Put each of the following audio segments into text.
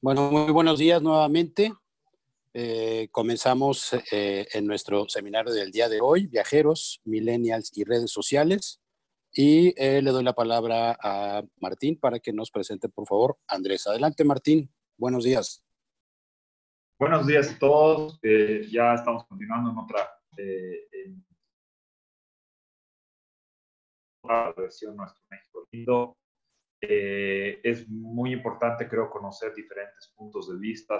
Bueno, muy buenos días nuevamente. Eh, comenzamos eh, en nuestro seminario del día de hoy, viajeros, millennials y redes sociales. Y eh, le doy la palabra a Martín para que nos presente, por favor, Andrés. Adelante, Martín. Buenos días. Buenos días a todos. ya estamos continuando en otra, en otra versión nuestro México lindo. Eh, es muy importante, creo, conocer diferentes puntos de vista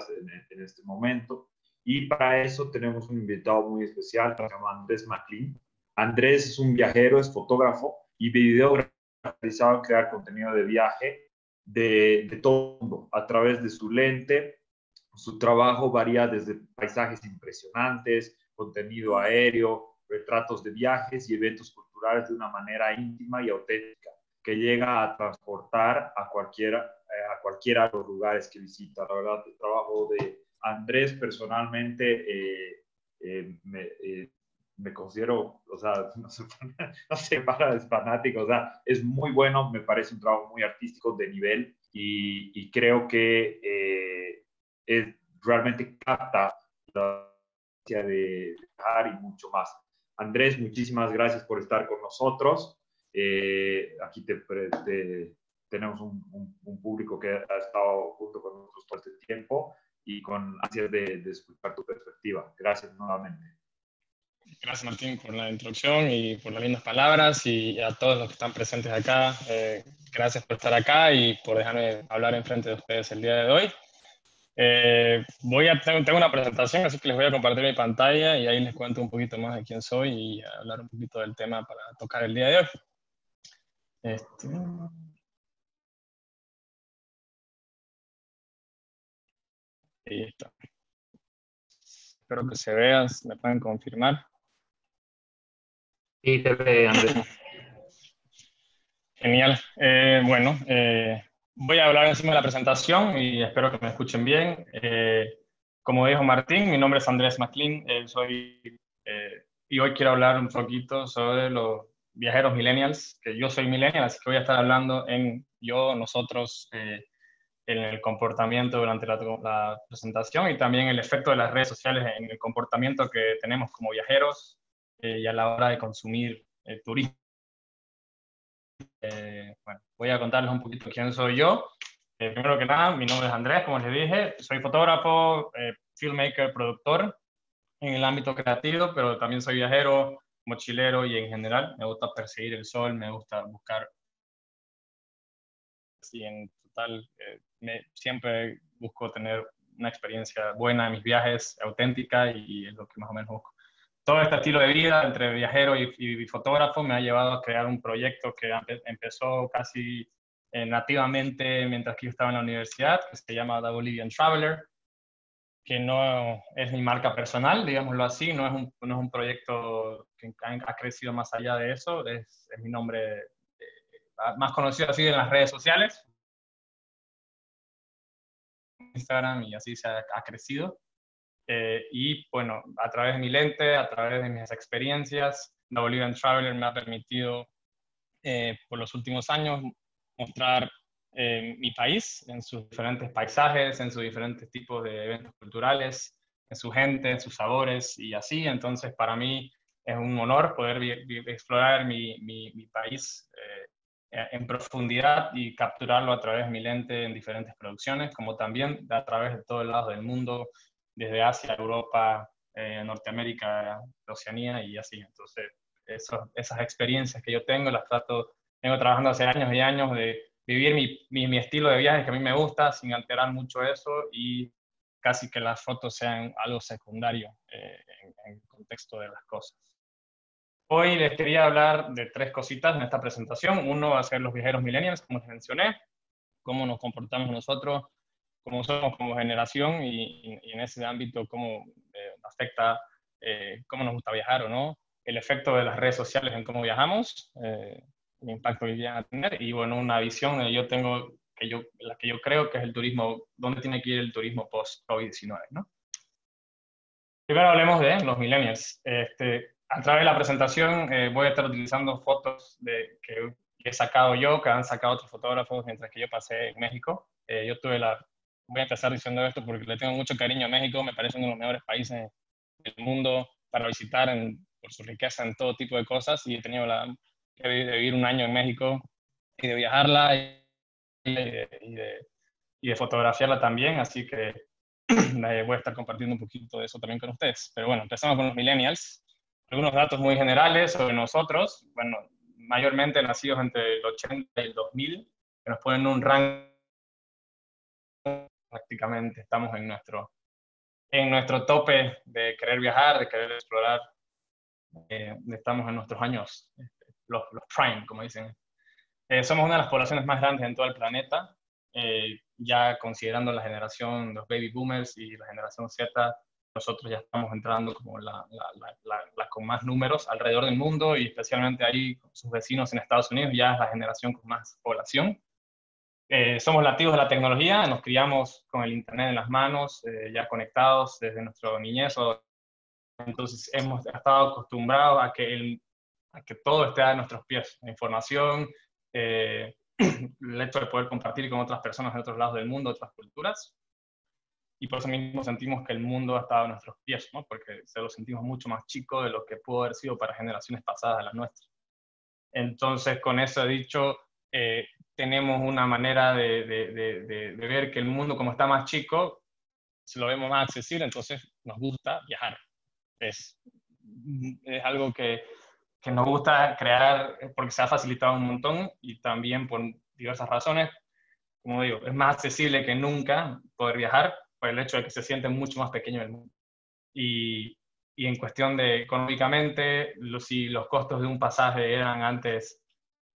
en, este momento. Y para eso tenemos un invitado muy especial, se llama Andrés McLean. Andrés es un viajero, es fotógrafo y videógrafo realizado en crear contenido de viaje de, de todo el mundo a través de su lente. Su trabajo varía desde paisajes impresionantes, contenido aéreo, retratos de viajes y eventos culturales de una manera íntima y auténtica que llega a transportar a cualquiera, eh, a cualquiera de los lugares que visita. La verdad, el trabajo de Andrés personalmente eh, eh, me, considero, o sea, no sé, no sé para es fanático, o sea, es muy bueno, me parece un trabajo muy artístico de nivel y, creo que es, realmente capta la de viajar y mucho más. Andrés, muchísimas gracias por estar con nosotros. Eh, aquí te, tenemos un, público que ha estado junto con nosotros todo este tiempo y con ansias de, escuchar tu perspectiva. Gracias nuevamente. Gracias Martín por la introducción y por las lindas palabras y a todos los que están presentes acá. Eh, gracias por estar acá y por dejarme hablar en frente de ustedes el día de hoy. Eh, voy a, tengo, una presentación, así que les voy a compartir mi pantalla y ahí les cuento un poquito más de quién soy y hablar un poquito del tema para tocar el día de hoy. Este... Ahí está. Espero que se vean, me pueden confirmar. Sí, te ve, Andrés. Genial. Eh, bueno, eh, voy a hablar encima de la presentación y espero que me escuchen bien. Eh, como dijo Martín, mi nombre es Andrés McLean, soy, y hoy quiero hablar un poquito sobre los viajeros millennials, que yo soy millennial, así que voy a estar hablando en yo, nosotros, eh, en el comportamiento durante la, presentación y también el efecto de las redes sociales en el comportamiento que tenemos como viajeros eh, y a la hora de consumir el turismo. Eh, bueno, voy a contarles un poquito quién soy yo. primero que nada, mi nombre es Andrés, como les dije, soy fotógrafo, filmmaker, productor en el ámbito creativo, pero también soy viajero, mochilero y en general. Me gusta perseguir el sol, me gusta buscar. Y en total, eh, me, siempre busco tener una experiencia buena en mis viajes, auténtica y, es lo que más o menos busco. Todo este estilo de vida entre viajero y, fotógrafo me ha llevado a crear un proyecto que empezó casi eh, nativamente mientras que yo estaba en la universidad, que se llama The Bolivian Traveler, que no es mi marca personal, digámoslo así, no es un, no es un proyecto que ha crecido más allá de eso, es, es mi nombre eh, más conocido así en las redes sociales, Instagram y así se ha, ha crecido. Eh, y bueno, a través de mi lente, a través de mis experiencias, la Bolivian Traveler me ha permitido eh, por los últimos años mostrar mi país, en sus diferentes paisajes, en sus diferentes tipos de eventos culturales, en su gente, en sus sabores y así. Entonces, para mí es un honor poder explorar mi, mi, país eh, en profundidad y capturarlo a través de mi lente en diferentes producciones, como también a través de todos lados del mundo, desde Asia, Europa, eh, Norteamérica, Oceanía y así. Entonces, esas experiencias que yo tengo las trato, vengo trabajando hace años y años de vivir mi, mi, estilo de viaje que a mí me gusta sin alterar mucho eso y casi que las fotos sean algo secundario eh, en, el contexto de las cosas. Hoy les quería hablar de tres cositas en esta presentación. Uno va a ser los viajeros millennials, como les mencioné, cómo nos comportamos nosotros, cómo somos como generación y, en ese ámbito cómo eh, afecta eh, cómo nos gusta viajar o no, el efecto de las redes sociales en cómo viajamos, el impacto que a tener y bueno, una visión que yo tengo, que yo, la que yo creo que es el turismo, dónde tiene que ir el turismo post-COVID-19, ¿no? Primero hablemos de los millennials. Este, a través de la presentación eh, voy a estar utilizando fotos de, que, he sacado yo, que han sacado otros fotógrafos mientras que yo pasé en México. Eh, yo tuve la voy a empezar diciendo esto porque le tengo mucho cariño a México, me parece uno de los mejores países del mundo para visitar por su riqueza en todo tipo de cosas y he tenido la de vivir un año en México y de viajarla y, de, y de, fotografiarla también, así que voy a estar compartiendo un poquito de eso también con ustedes. Pero bueno, empezamos con los millennials. Algunos datos muy generales sobre nosotros, bueno, mayormente nacidos entre el 80 y el 2000, que nos ponen un rango prácticamente estamos en nuestro en nuestro tope de querer viajar, de querer explorar. Eh, estamos en nuestros años, los, los prime, como dicen. Eh, somos una de las poblaciones más grandes en todo el planeta, eh, ya considerando la generación, los baby boomers y la generación Z, nosotros ya estamos entrando como la, la, la, con más números alrededor del mundo y especialmente ahí con sus vecinos en Estados Unidos, ya es la generación con más población. Eh, somos nativos de la tecnología, nos criamos con el Internet en las manos, eh, ya conectados desde nuestro niñez. Entonces hemos estado acostumbrados a que, el, a que todo esté a nuestros pies, la información, eh, el hecho de poder compartir con otras personas de otros lados del mundo, otras culturas. Y por eso mismo sentimos que el mundo ha estado a nuestros pies, ¿no? porque se lo sentimos mucho más chico de lo que pudo haber sido para generaciones pasadas de las nuestras. Entonces, con eso dicho, eh, tenemos una manera de, ver que el mundo como está más chico, se lo vemos más accesible, entonces nos gusta viajar. Es algo que, que nos gusta crear porque se ha facilitado un montón y también por diversas razones. Como digo, es más accesible que nunca poder viajar por el hecho de que se siente mucho más pequeño el mundo. Y, y en cuestión de económicamente, si los costos de un pasaje eran antes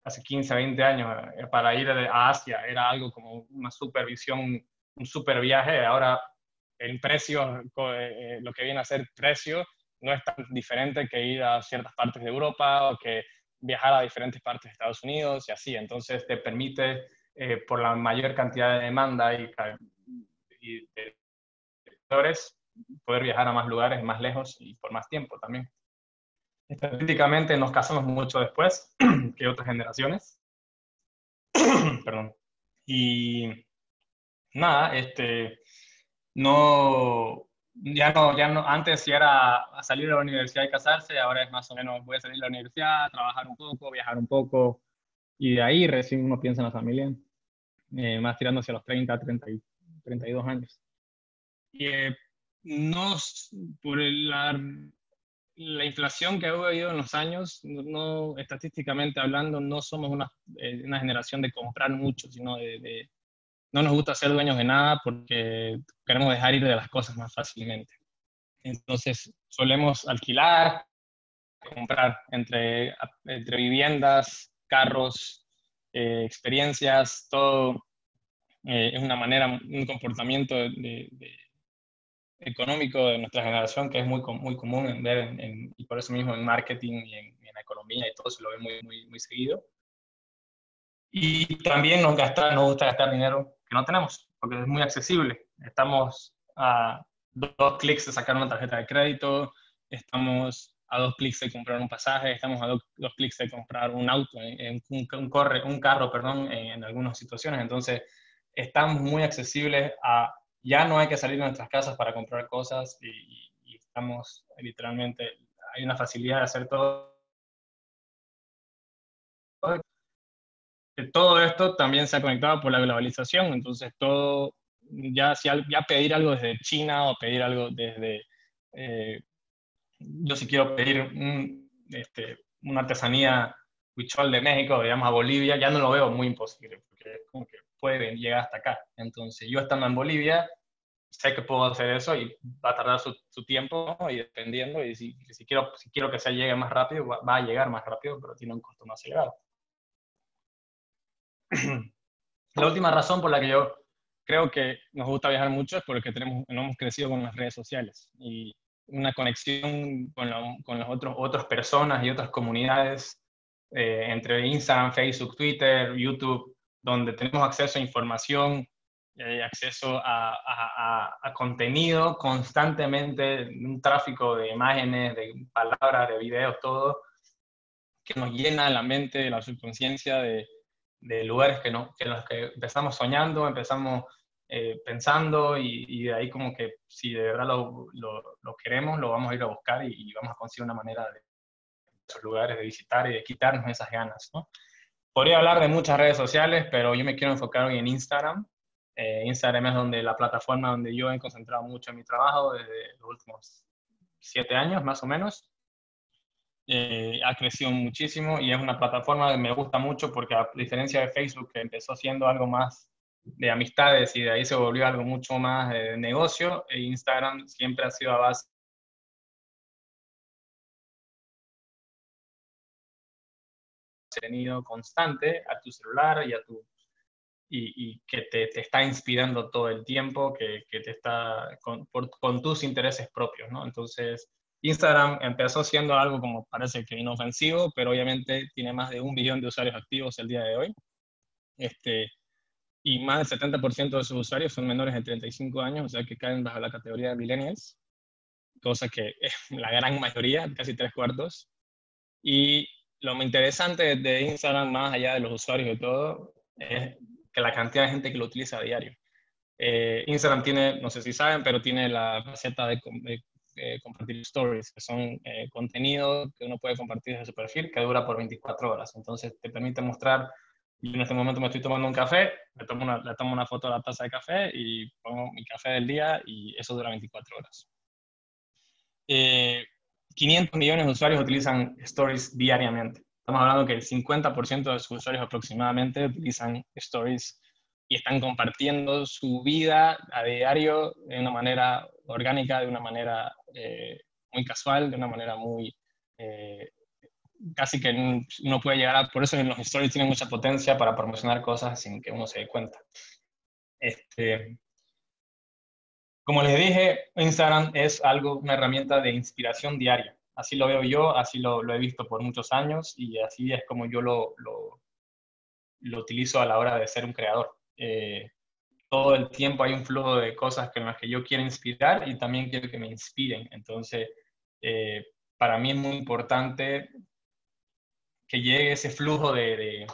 hace 15, 20 años eh, para ir a Asia era algo como una supervisión, un super viaje. Ahora el precio, eh, lo que viene a ser precio, no es tan diferente que ir a ciertas partes de Europa o que viajar a diferentes partes de Estados Unidos y así. Entonces te permite, eh, por la mayor cantidad de demanda y, y de poder viajar a más lugares, más lejos y por más tiempo también. Estadísticamente nos casamos mucho después que otras generaciones. Perdón. Y nada, este, no, ya no, ya no, antes si era salir de la universidad y casarse, ahora es más o menos voy a salir de la universidad, trabajar un poco, viajar un poco, y de ahí recién uno piensa en la familia, eh, más tirándose a los 30, 30 y 32 años. Y eh, no, por la la inflación que ha habido en los años, no, estadísticamente hablando, no somos una, eh, una generación de comprar mucho, sino de, no nos gusta ser dueños de nada porque queremos dejar ir de las cosas más fácilmente. Entonces, solemos alquilar, comprar entre, entre viviendas, carros, eh, experiencias, todo eh, es una manera, un comportamiento económico de nuestra generación que es muy, muy común en ver, y por eso mismo en marketing y en, economía y todo se lo ve muy, muy, muy seguido. Y también nos, gasta, nos gusta gastar dinero que no tenemos, porque es muy accesible. Estamos a dos clics de sacar una tarjeta de crédito, estamos a dos clics de comprar un pasaje, estamos a dos, clics de comprar un auto, en, un, corre, un carro, perdón, en, en algunas situaciones. Entonces, estamos muy accesibles a ya no hay que salir de nuestras casas para comprar cosas y, estamos literalmente, hay una facilidad de hacer todo. Todo esto también se ha conectado por la globalización, entonces todo, ya, ya pedir algo desde China o pedir algo desde, eh, yo si quiero pedir un, este, una artesanía huichol de México, digamos a Bolivia, ya no lo veo muy imposible, porque es como que puede llegar hasta acá. Entonces, yo estando en Bolivia, sé que puedo hacer eso y va a tardar su, tiempo y dependiendo, y si, quiero, si quiero que se llegue más rápido, va, a llegar más rápido, pero tiene un costo más elevado. La última razón por la que yo creo que nos gusta viajar mucho es porque tenemos, hemos crecido con las redes sociales y una conexión con, las otros, otras personas y otras comunidades eh, entre Instagram, Facebook, Twitter, YouTube, donde tenemos acceso a información, y acceso a, a, contenido constantemente, un tráfico de imágenes, de palabras, de videos, todo, que nos llena la mente, la subconsciencia de, de lugares que, no, que los que empezamos soñando, empezamos eh, pensando y, de ahí como que si de verdad lo, lo, queremos, lo vamos a ir a buscar y, vamos a conseguir una manera de esos lugares de visitar y de quitarnos esas ganas, ¿no? Podría hablar de muchas redes sociales, pero yo me quiero enfocar hoy en Instagram. Eh, Instagram es donde la plataforma donde yo he concentrado mucho en mi trabajo desde los últimos siete años, más o menos. Eh, ha crecido muchísimo y es una plataforma que me gusta mucho porque a diferencia de Facebook, que empezó siendo algo más de amistades y de ahí se volvió algo mucho más de negocio. E Instagram siempre ha sido a base contenido constante a tu celular y a tu y, que te, te, está inspirando todo el tiempo, que, que te está con, con, tus intereses propios, ¿no? Entonces, Instagram empezó siendo algo como parece que inofensivo, pero obviamente tiene más de un billón de usuarios activos el día de hoy. Este, y más del 70% de sus usuarios son menores de 35 años, o sea que caen bajo la categoría de millennials, cosa que es la gran mayoría, casi tres cuartos. Y lo interesante de Instagram, más allá de los usuarios y todo, es que la cantidad de gente que lo utiliza a diario. Eh, Instagram tiene, no sé si saben, pero tiene la faceta de, compartir stories, que son eh, contenido que uno puede compartir desde su perfil, que dura por 24 horas. Entonces te permite mostrar yo en este momento me estoy tomando un café, le tomo una, le tomo una foto de la taza de café y pongo mi café del día y eso dura 24 horas. 500 eh, millones de usuarios utilizan stories diariamente. Estamos hablando que el 50% de sus usuarios aproximadamente utilizan stories y están compartiendo su vida a diario de una manera orgánica, de una manera eh, muy casual, de una manera muy eh, casi que uno puede llegar a, por eso en los stories tienen mucha potencia para promocionar cosas sin que uno se dé cuenta. Este, como les dije, Instagram es algo, una herramienta de inspiración diaria. Así lo veo yo, así lo, lo he visto por muchos años y así es como yo lo, lo, lo utilizo a la hora de ser un creador. Eh, todo el tiempo hay un flujo de cosas con las que yo quiero inspirar y también quiero que me inspiren. Entonces, eh, para mí es muy importante que llegue ese flujo de, de,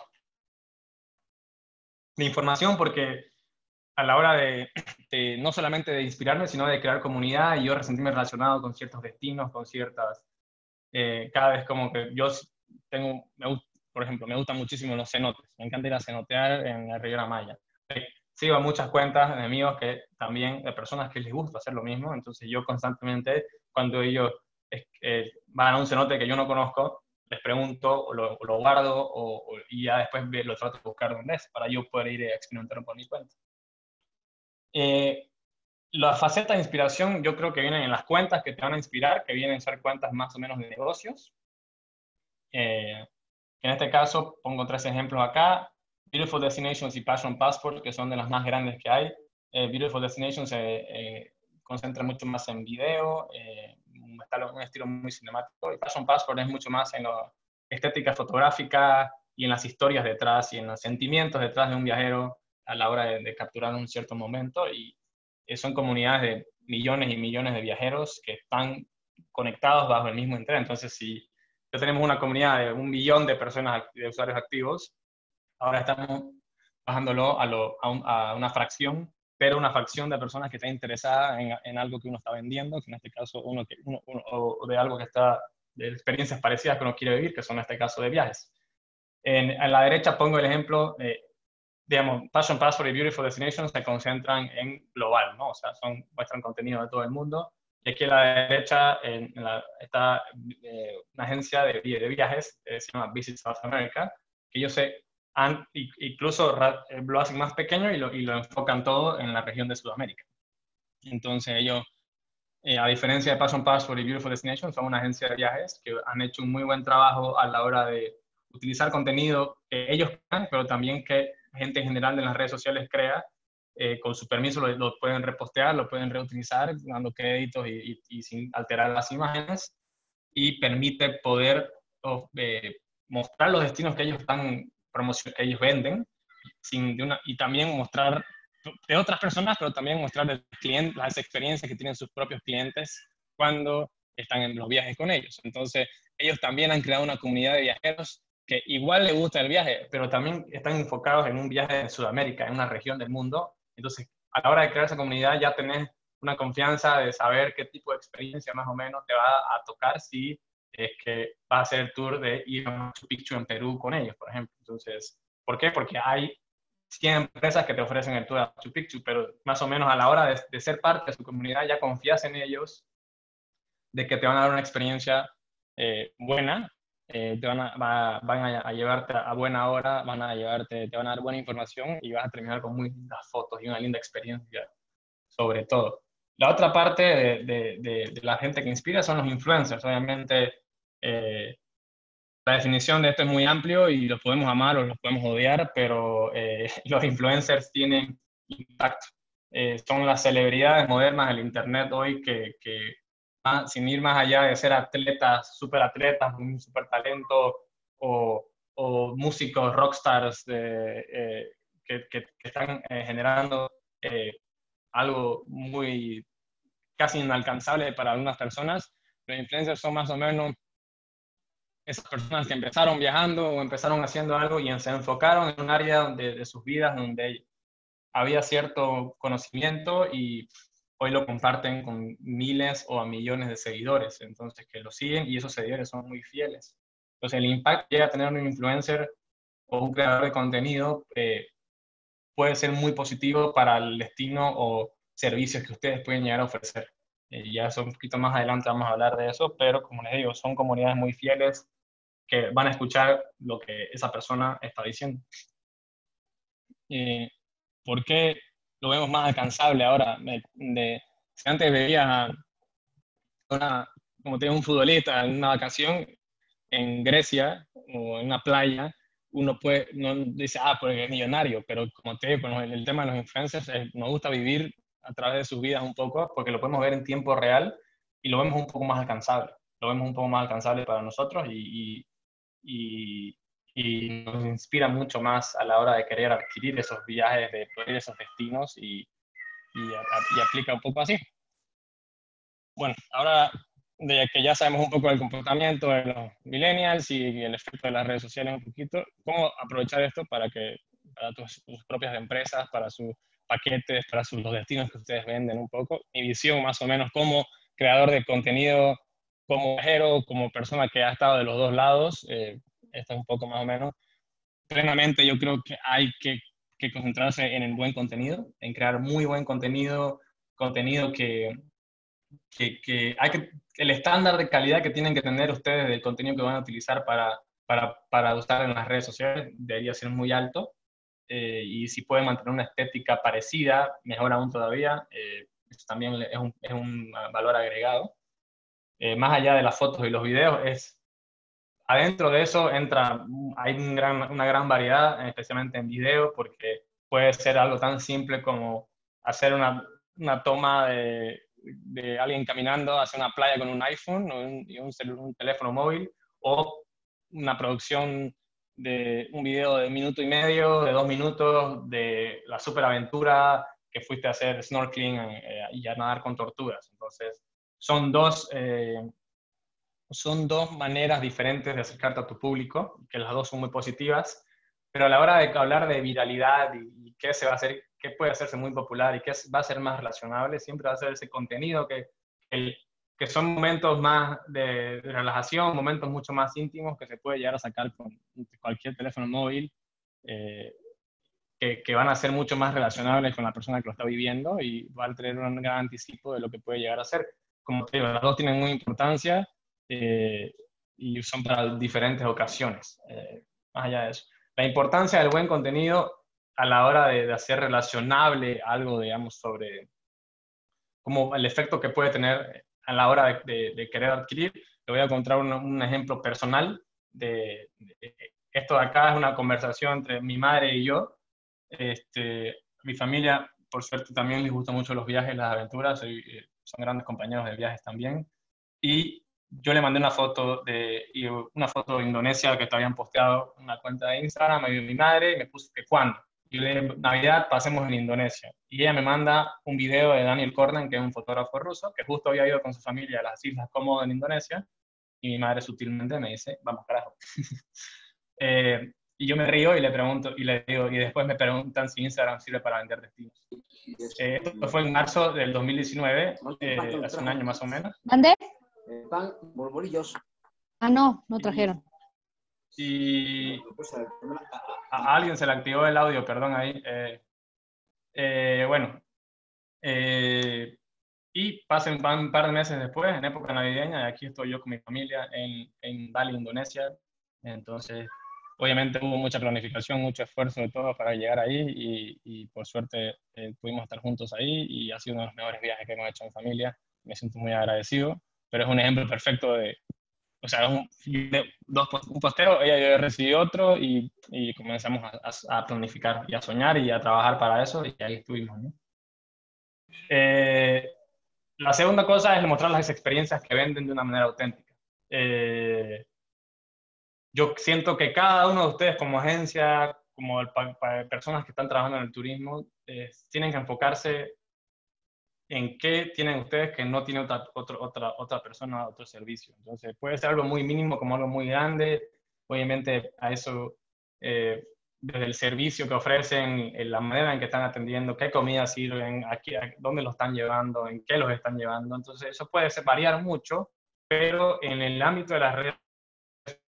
información, porque a la hora de, no solamente de inspirarme, sino de crear comunidad y yo sentirme relacionado con ciertos destinos, con ciertas, eh, cada vez como que yo tengo, por ejemplo, me gustan muchísimo los cenotes, me encanta ir a cenotear en la Riviera Maya. Sigo muchas cuentas de amigos que también, de personas que les gusta hacer lo mismo, entonces yo constantemente, cuando ellos eh, van a un cenote que yo no conozco, les pregunto o lo, guardo o, y ya después lo trato de buscar dónde es para yo poder ir a experimentar por mi cuenta. Eh, las facetas de inspiración yo creo que vienen en las cuentas que te van a inspirar, que vienen a ser cuentas más o menos de negocios. Eh, en este caso pongo tres ejemplos acá. Beautiful Destinations y Passion Passport, que son de las más grandes que hay. Eh, Beautiful Destinations se eh, concentra mucho más en video, está un estilo muy cinemático. Y Passion Passport es mucho más en la estética fotográfica y en las historias detrás y en los sentimientos detrás de un viajero a la hora de, capturar un cierto momento. Y son comunidades de millones y millones de viajeros que están conectados bajo el mismo interés. Entonces, si ya tenemos una comunidad de un millón de personas, de usuarios activos, ahora estamos bajándolo a, lo, a una fracción pero una facción de personas que está interesada en, en, algo que uno está vendiendo, que en este caso uno, que, uno, o de algo que está, de experiencias parecidas que uno quiere vivir, que son en este caso de viajes. En, en la derecha pongo el ejemplo, eh, digamos, Passion Passport y Beautiful Destinations se concentran en global, ¿no? O sea, son, muestran contenido de todo el mundo. Y aquí a la derecha en, la, está eh, una agencia de, de viajes, eh, se llama Visit South America, que yo sé incluso eh, lo hacen más pequeño y lo, y lo, enfocan todo en la región de Sudamérica. Entonces ellos, eh, a diferencia de Passion Passport y Beautiful Destination, son una agencia de viajes que han hecho un muy buen trabajo a la hora de utilizar contenido que ellos crean, pero también que gente en general de las redes sociales crea. Eh, con su permiso lo, pueden repostear, lo pueden reutilizar, dando créditos y, y, sin alterar las imágenes, y permite poder mostrar los destinos que ellos están promoción que ellos venden sin de una, y también mostrar de otras personas, pero también mostrar las experiencias que tienen sus propios clientes cuando están en los viajes con ellos. Entonces, ellos también han creado una comunidad de viajeros que igual les gusta el viaje, pero también están enfocados en un viaje en Sudamérica, en una región del mundo. Entonces, a la hora de crear esa comunidad ya tenés una confianza de saber qué tipo de experiencia más o menos te va a tocar si es que va a hacer el tour de ir a Machu Picchu en Perú con ellos, por ejemplo. Entonces, ¿por qué? Porque hay 100 empresas que te ofrecen el tour a Machu Picchu, pero más o menos a la hora de, ser parte de su comunidad ya confías en ellos de que te van a dar una experiencia eh, buena, eh, te van, a, van a, llevarte a buena hora, van a llevarte, te van a dar buena información y vas a terminar con muy lindas fotos y una linda experiencia sobre todo. La otra parte de, de, la gente que inspira son los influencers. Obviamente, eh, la definición de esto es muy amplio y los podemos amar o los podemos odiar, pero eh, los influencers tienen impacto. Eh, son las celebridades modernas del Internet hoy que, que sin ir más allá de ser atletas, super atletas, un super talento o, o músicos, rockstars de, que, que, están generando algo muy casi inalcanzable para algunas personas. Los influencers son más o menos esas personas que empezaron viajando o empezaron haciendo algo y se enfocaron en un área de, sus vidas donde había cierto conocimiento y hoy lo comparten con miles o a millones de seguidores, entonces que lo siguen y esos seguidores son muy fieles. Entonces el impacto que llega a tener un influencer o un creador de contenido eh, puede ser muy positivo para el destino o servicios que ustedes pueden llegar a ofrecer. Eh, ya eso un poquito más adelante vamos a hablar de eso, pero como les digo, son comunidades muy fieles que van a escuchar lo que esa persona está diciendo. Eh, ¿Por qué lo vemos más alcanzable ahora? De, si antes veía una, como tenía un futbolista en una vacación en Grecia o en una playa, uno puede, no dice, ah, porque es millonario, pero como te digo, el, tema de los influencers, nos gusta vivir a través de sus vidas un poco, porque lo podemos ver en tiempo real y lo vemos un poco más alcanzable. Lo vemos un poco más alcanzable para nosotros y, y, y, nos inspira mucho más a la hora de querer adquirir esos viajes, de poder esos destinos y, y, aplica un poco así. Bueno, ahora de que ya sabemos un poco del comportamiento de los millennials y el efecto de las redes sociales un poquito, ¿cómo aprovechar esto para que para tus, propias empresas, para sus paquetes, para sus, los destinos que ustedes venden un poco? Mi visión más o menos como creador de contenido, como viajero, como persona que ha estado de los dos lados, eh, esto es un poco más o menos, plenamente yo creo que hay que, que concentrarse en el buen contenido, en crear muy buen contenido, contenido que, que, el estándar de calidad que tienen que tener ustedes del contenido que van a utilizar para, para, para usar en las redes sociales debería ser muy alto. Eh, y si pueden mantener una estética parecida, mejor aún todavía, eh, eso también es un, es un, valor agregado. Eh, más allá de las fotos y los videos, es adentro de eso entra, hay un gran, una gran variedad, especialmente en video, porque puede ser algo tan simple como hacer una, una toma de, de alguien caminando hacia una playa con un iPhone o un, y un, teléfono móvil o una producción de un video de minuto y medio, de dos minutos, de la superaventura que fuiste a hacer snorkeling eh, y a nadar con tortugas. Entonces, son dos, eh, son dos maneras diferentes de acercarte a tu público, que las dos son muy positivas, pero a la hora de hablar de viralidad y qué se va a hacer qué puede hacerse muy popular y qué va a ser más relacionable, siempre va a ser ese contenido que, el, que son momentos más de, relajación, momentos mucho más íntimos que se puede llegar a sacar con cualquier teléfono móvil, eh, que, que, van a ser mucho más relacionables con la persona que lo está viviendo y va a tener un gran anticipo de lo que puede llegar a ser. Como te digo, las dos tienen muy importancia eh, y son para diferentes ocasiones. Eh, más allá de eso. La importancia del buen contenido a la hora de, hacer relacionable algo, digamos, sobre como el efecto que puede tener a la hora de, querer adquirir. Le voy a contar un, ejemplo personal de, esto de acá es una conversación entre mi madre y yo. Este, mi familia, por suerte, también les gustan mucho los viajes, las aventuras, eh, son grandes compañeros de viajes también. Y yo le mandé una foto de una foto de Indonesia que te habían posteado una cuenta de Instagram, me mi madre y me puse que cuándo de Navidad pasemos en Indonesia. Y ella me manda un video de Daniel Cornan, que es un fotógrafo ruso, que justo había ido con su familia a las Islas Cómodo en Indonesia, y mi madre sutilmente me dice, vamos carajo. eh, Y yo me río y le pregunto, y le digo, y después me preguntan si Instagram sirve para vender destinos. Eh, esto fue en marzo del 2019, eh, hace un año más o menos. ¿Mande? Pan, bolillos. Ah, no, no trajeron. Y a alguien se le activó el audio, perdón ahí. Eh, eh, bueno, eh, y pasen un par de meses después, en época navideña, y aquí estoy yo con mi familia en, en Bali, Indonesia. Entonces, obviamente hubo mucha planificación, mucho esfuerzo de todo para llegar ahí y, y por suerte pudimos estar juntos ahí y ha sido uno de los mejores viajes que hemos hecho en familia. Me siento muy agradecido, pero es un ejemplo perfecto de, o sea, un, dos, un posteo, ella recibió otro y, y comenzamos a, a, planificar y a soñar y a trabajar para eso y ahí estuvimos. ¿no? Eh, la segunda cosa es mostrar las experiencias que venden de una manera auténtica. Eh, yo siento que cada uno de ustedes como agencia, como el, personas que están trabajando en el turismo, eh, tienen que enfocarse en qué tienen ustedes que no tiene otra, otra, otra, otra persona, otro servicio. Entonces, puede ser algo muy mínimo como algo muy grande. Obviamente, a eso, eh, desde el servicio que ofrecen, en la manera en que están atendiendo, qué comida sirven, aquí, dónde lo están llevando, en qué los están llevando. Entonces, eso puede variar mucho, pero en el ámbito de las redes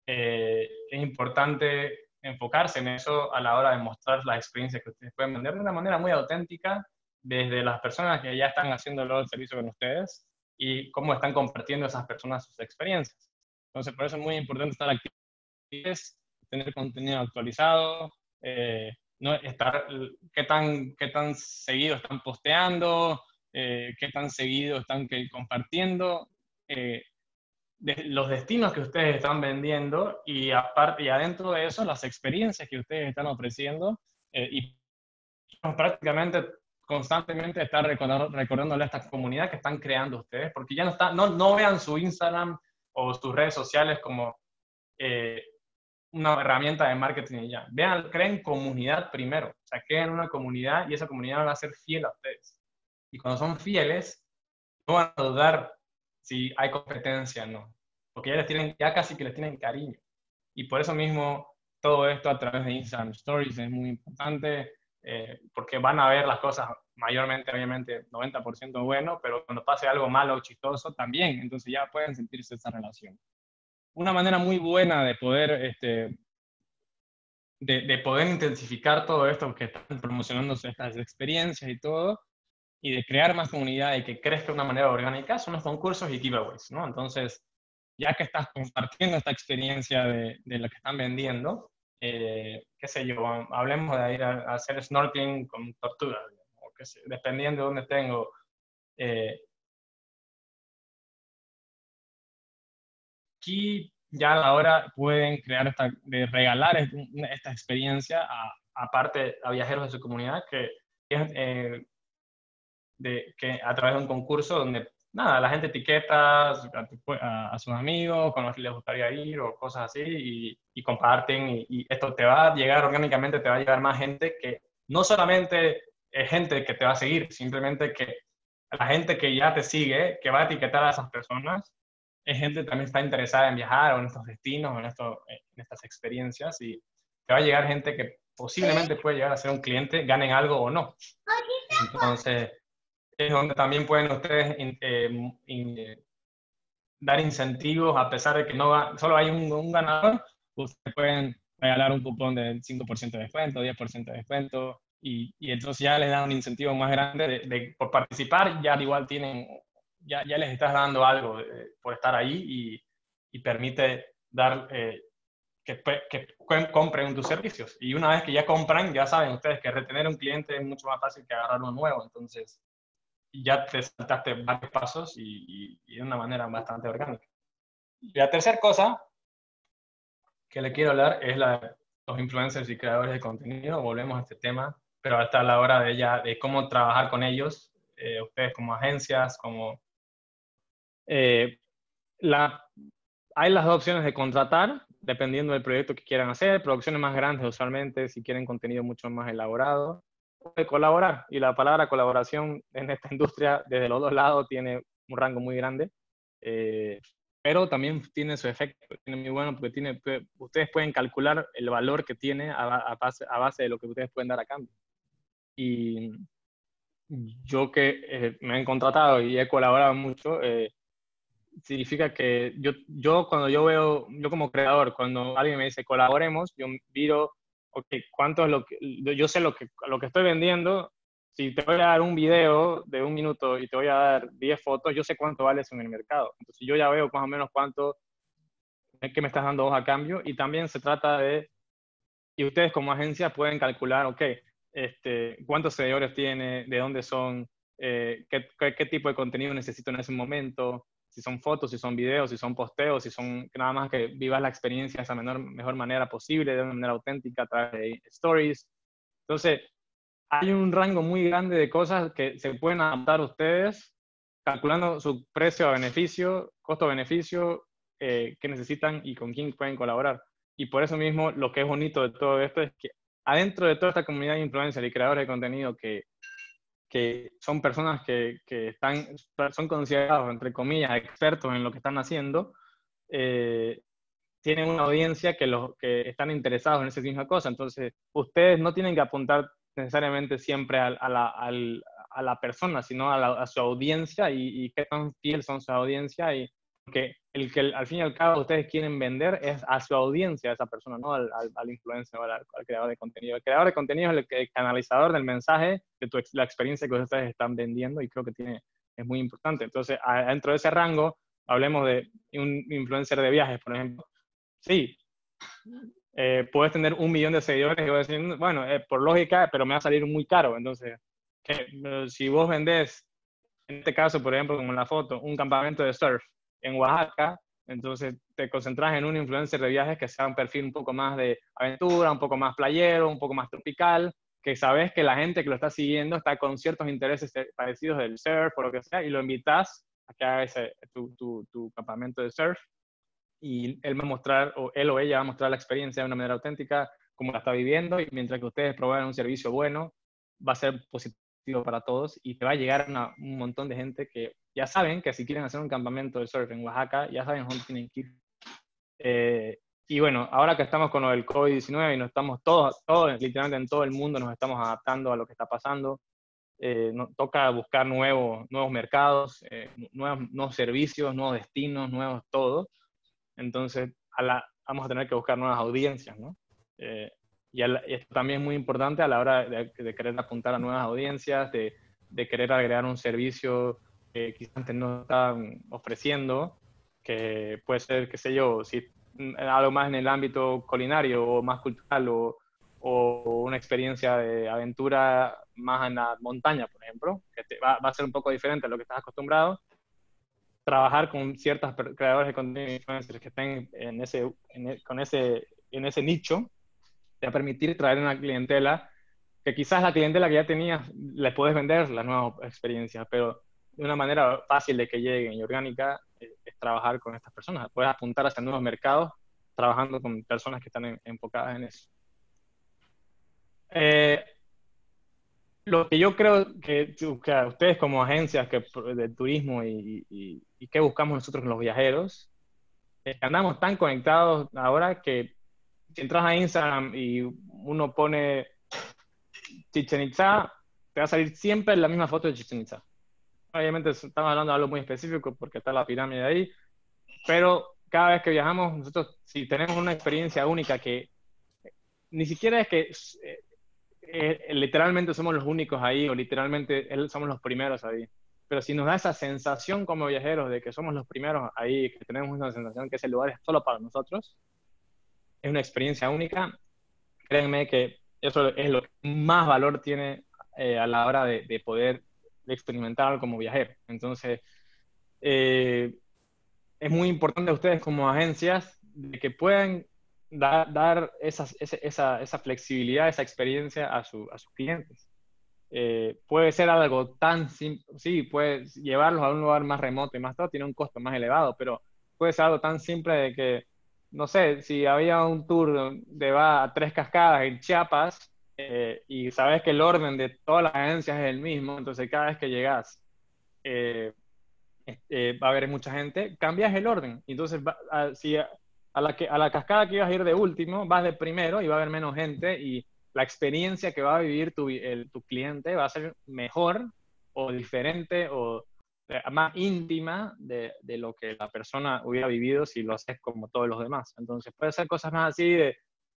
eh, es importante enfocarse en eso a la hora de mostrar las experiencias que ustedes pueden vender de una manera muy auténtica desde las personas que ya están haciendo el servicio con ustedes y cómo están compartiendo esas personas sus experiencias. Entonces, por eso es muy importante estar activos, tener contenido actualizado, eh, no estar, qué tan, qué tan seguido están posteando, eh, qué tan seguido están compartiendo, eh, los destinos que ustedes están vendiendo y, aparte, y adentro de eso las experiencias que ustedes están ofreciendo y prácticamente constantemente estar recordándole a esta comunidad que están creando ustedes, porque ya no, está, no, no vean su Instagram o sus redes sociales como eh, una herramienta de marketing y ya. Vean, creen comunidad primero, o sea, creen una comunidad y esa comunidad va a ser fiel a ustedes. Y cuando son fieles, no van a dudar si hay competencia o no, porque ya, les tienen, ya casi que les tienen cariño. Y por eso mismo todo esto a través de Instagram Stories es muy importante eh, porque van a ver las cosas mayormente, obviamente, 90% bueno, pero cuando pase algo malo o chistoso también, entonces ya pueden sentirse esa relación. Una manera muy buena de poder, este, de, de, poder intensificar todo esto que están promocionándose estas experiencias y todo, y de crear más comunidad y que crezca de una manera orgánica, son los concursos y giveaways, ¿no? Entonces, ya que estás compartiendo esta experiencia de, de lo que están vendiendo, eh, qué sé yo, hablemos de ir a, hacer snorkeling con tortugas, o qué sé, dependiendo de dónde tengo. Eh, aquí ya ahora pueden crear esta, de regalar esta experiencia a, aparte a viajeros de su comunidad que, eh, de, que a través de un concurso donde nada, la gente etiqueta a, sus amigos con los que les gustaría ir o cosas así y, y comparten y, esto te va a llegar orgánicamente, te va a llegar más gente que no solamente es gente que te va a seguir, simplemente que la gente que ya te sigue, que va a etiquetar a esas personas, es gente que también está interesada en viajar o en estos destinos o en, esto, en estas experiencias y te va a llegar gente que posiblemente puede llegar a ser un cliente, ganen algo o no. Entonces, es donde también pueden ustedes eh, eh, dar incentivos, a pesar de que no solo hay un, ganador, ustedes pueden regalar un cupón del 5% de descuento, 10% de descuento, y, y, entonces ya les dan un incentivo más grande de, por participar, ya igual tienen, ya, ya les estás dando algo eh, por estar ahí y, y permite dar que, que, compren tus servicios. Y una vez que ya compran, ya saben ustedes que retener un cliente es mucho más fácil que agarrar uno nuevo. Entonces, ya te saltaste varios pasos y, de una manera bastante orgánica. Y la tercera cosa que le quiero hablar es la de los influencers y creadores de contenido. Volvemos a este tema, pero hasta la hora de ya de cómo trabajar con ellos, eh, ustedes como agencias, como... Eh, hay las dos opciones de contratar, dependiendo del proyecto que quieran hacer, producciones más grandes usualmente, si quieren contenido mucho más elaborado, de colaborar. Y la palabra colaboración en esta industria, desde los dos lados, tiene un rango muy grande. Eh, pero también tiene su efecto, tiene muy bueno porque tiene, ustedes pueden calcular el valor que tiene a, base, a base de lo que ustedes pueden dar a cambio. Y yo que eh, me han contratado y he colaborado mucho, eh, significa que yo, yo cuando yo veo, yo como creador, cuando alguien me dice colaboremos, yo miro, ok, ¿cuánto es lo que, yo sé lo que, lo que estoy vendiendo, si te voy a dar un video de un minuto y te voy a dar 10 fotos, yo sé cuánto vale eso en el mercado. Entonces yo ya veo más o menos cuánto es que me estás dando a cambio y también se trata de, y ustedes como agencia pueden calcular, ok, este, cuántos seguidores tiene, de dónde son, eh, qué, qué, tipo de contenido necesito en ese momento, si son fotos, si son videos, si son posteos, si son nada más que vivas la experiencia de esa menor, mejor manera posible, de una manera auténtica a través de stories. Entonces, hay un rango muy grande de cosas que se pueden adaptar ustedes calculando su precio a beneficio, costo-beneficio, eh, que necesitan y con quién pueden colaborar. Y por eso mismo lo que es bonito de todo esto es que adentro de toda esta comunidad de influencers y creadores de contenido que, que son personas que, que, están, son considerados, entre comillas, expertos en lo que están haciendo, eh, tienen una audiencia que, los, que están interesados en esa misma cosa. Entonces, ustedes no tienen que apuntar necesariamente siempre a, a, la, a la, persona, sino a, su audiencia y, y, qué tan fiel son su audiencia y porque el que al fin y al cabo ustedes quieren vender es a su audiencia, a esa persona, no al, al, influencer o al, creador de contenido. El creador de contenido es el, canalizador del mensaje, de tu, la experiencia que ustedes están vendiendo y creo que tiene, es muy importante. Entonces, dentro de ese rango, hablemos de un influencer de viajes, por ejemplo. Sí, eh, puedes tener un millón de seguidores y voy a decir, bueno, eh, por lógica, pero me va a salir muy caro. Entonces, si vos vendés, en este caso, por ejemplo, como en la foto, un campamento de surf, en Oaxaca, entonces te concentras en un influencer de viajes que sea un perfil un poco más de aventura, un poco más playero, un poco más tropical, que sabes que la gente que lo está siguiendo está con ciertos intereses parecidos del surf o lo que sea, y lo invitas a que haga ese, tu, tu, tu, campamento de surf, y él va a mostrar, o él o ella va a mostrar la experiencia de una manera auténtica, como la está viviendo, y mientras que ustedes proveen un servicio bueno, va a ser positivo para todos y te va a llegar un montón de gente que ya saben que si quieren hacer un campamento de surf en Oaxaca, ya saben dónde tienen que ir. Eh, y bueno, ahora que estamos con el COVID-19 y nos estamos todos, todos, literalmente en todo el mundo, nos estamos adaptando a lo que está pasando, eh, nos toca buscar nuevos, nuevos mercados, eh, nuevos, nuevos, servicios, nuevos destinos, nuevos todo. Entonces, a la, vamos a tener que buscar nuevas audiencias, ¿no? Y, esto también es muy importante a la hora de, querer apuntar a nuevas audiencias, de, de, querer agregar un servicio que quizás antes no están ofreciendo, que puede ser, qué sé yo, si algo más en el ámbito culinario o más cultural o, o una experiencia de aventura más en la montaña, por ejemplo, que va, va, a ser un poco diferente a lo que estás acostumbrado. Trabajar con ciertos creadores de contenido influencers que estén en ese, e, con ese, en ese nicho te va a permitir traer una clientela que quizás la clientela que ya tenías les puedes vender las nuevas experiencias, pero de una manera fácil de que lleguen y orgánica eh, es trabajar con estas personas. Puedes apuntar hacia nuevos mercados trabajando con personas que están enfocadas en eso. Eh, lo que yo creo que, ustedes como agencias que, de turismo y, y, y qué buscamos nosotros los viajeros, que andamos tan conectados ahora que si entras a Instagram y uno pone Chichen Itza, te va a salir siempre la misma foto de Chichen Itza. Obviamente estamos hablando de algo muy específico porque está la pirámide ahí, pero cada vez que viajamos, nosotros si tenemos una experiencia única que ni siquiera es que eh, eh, literalmente somos los únicos ahí o literalmente somos los primeros ahí, pero si nos da esa sensación como viajeros de que somos los primeros ahí, que tenemos una sensación que ese lugar es solo para nosotros, es una experiencia única. Créanme que eso es lo que más valor tiene eh, a la hora de, poder experimentar como viajero. Entonces, eh, es muy importante a ustedes como agencias de que puedan dar esa, esa, flexibilidad, esa experiencia a, sus clientes. Eh, puede ser algo tan simple, sí, puede llevarlos a un lugar más remoto y más todo, tiene un costo más elevado, pero puede ser algo tan simple de que no sé, si había un tour de va a tres cascadas en Chiapas eh, y sabes que el orden de todas las agencias es el mismo, entonces cada vez que llegas, eh, eh, va a haber mucha gente, cambias el orden. Entonces, si a, la que, a la cascada que ibas a ir de último, vas de primero y va a haber menos gente y la experiencia que va a vivir tu, tu cliente va a ser mejor o diferente o más íntima de, de, lo que la persona hubiera vivido si lo haces como todos los demás. Entonces, puede ser cosas más así de,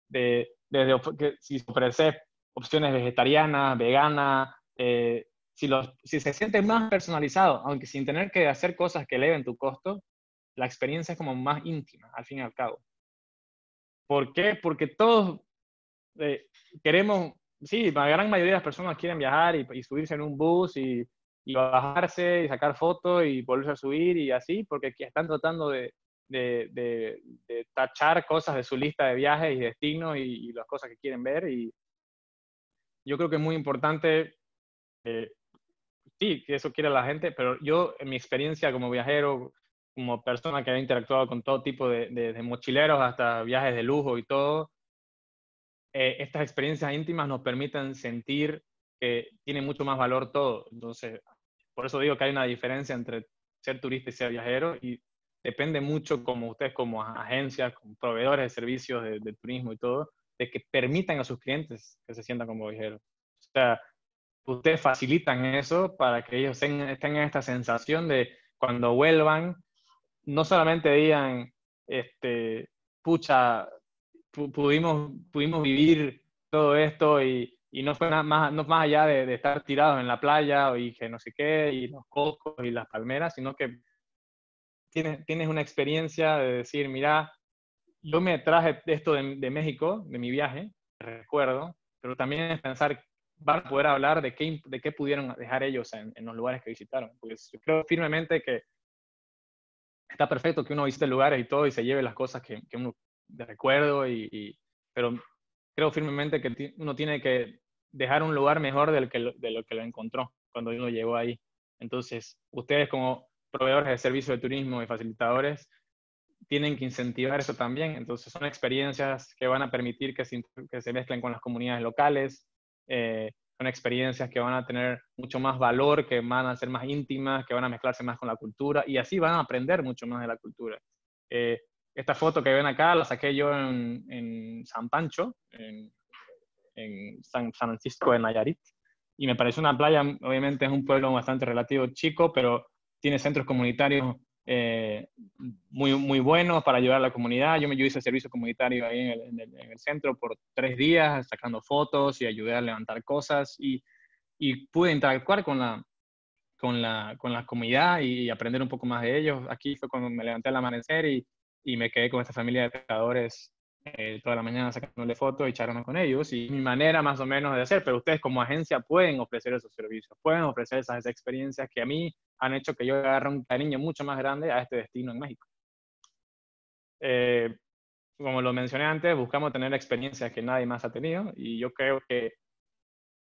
de, de que si ofreces opciones vegetarianas, veganas, eh, si, los, si se siente más personalizado, aunque sin tener que hacer cosas que eleven tu costo, la experiencia es como más íntima, al fin y al cabo. ¿Por qué? Porque todos eh, queremos, sí, la gran mayoría de las personas quieren viajar y, subirse en un bus y, y, bajarse y sacar fotos y volverse a subir y así, porque están tratando de, de, de, tachar cosas de su lista de viajes y destinos y, y, las cosas que quieren ver. Y yo creo que es muy importante, eh, sí, que eso quiere la gente, pero yo en mi experiencia como viajero, como persona que ha interactuado con todo tipo de, de mochileros hasta viajes de lujo y todo, eh, estas experiencias íntimas nos permiten sentir que tiene mucho más valor todo. Entonces, por eso digo que hay una diferencia entre ser turista y ser viajero y depende mucho como ustedes como agencias, como proveedores de servicios de, turismo y todo, de que permitan a sus clientes que se sientan como viajeros. O sea, ustedes facilitan eso para que ellos tengan esta sensación de cuando vuelvan, no solamente digan, este, pucha, pudimos, pudimos vivir todo esto y, y no fue nada más, no más allá de, estar tirados en la playa y que no sé qué, y los cocos y las palmeras, sino que tienes, tienes una experiencia de decir, mira, yo me traje esto de, México, de mi viaje, recuerdo, pero también pensar, van a poder hablar de qué, de qué pudieron dejar ellos en, los lugares que visitaron. Pues yo creo firmemente que está perfecto que uno visite lugares y todo y se lleve las cosas que, uno de recuerdo, y, pero creo firmemente que uno tiene que dejar un lugar mejor del que de lo que lo encontró cuando uno llegó ahí. Entonces, ustedes como proveedores de servicios de turismo y facilitadores tienen que incentivar eso también. Entonces, son experiencias que van a permitir que se, mezclen con las comunidades locales, eh, son experiencias que van a tener mucho más valor, que van a ser más íntimas, que van a mezclarse más con la cultura y así van a aprender mucho más de la cultura. Eh, esta foto que ven acá la saqué yo en, en San Pancho, en, en San, Francisco de Nayarit. Y me parece una playa, obviamente es un pueblo bastante relativo chico, pero tiene centros comunitarios eh, muy, muy buenos para ayudar a la comunidad. Yo me yo hice servicio comunitario ahí en el, en, el, centro por tres días, sacando fotos y ayudé a levantar cosas y, y pude interactuar con la, con, la, con la comunidad y aprender un poco más de ellos. Aquí fue cuando me levanté al amanecer y y me quedé con esta familia de pescadores eh, toda la mañana sacándole fotos y charlando con ellos y mi manera más o menos de hacer, pero ustedes como agencia pueden ofrecer esos servicios, pueden ofrecer esas experiencias que a mí han hecho que yo agarre un cariño mucho más grande a este destino en México. Eh, como lo mencioné antes, buscamos tener experiencias que nadie más ha tenido y yo creo que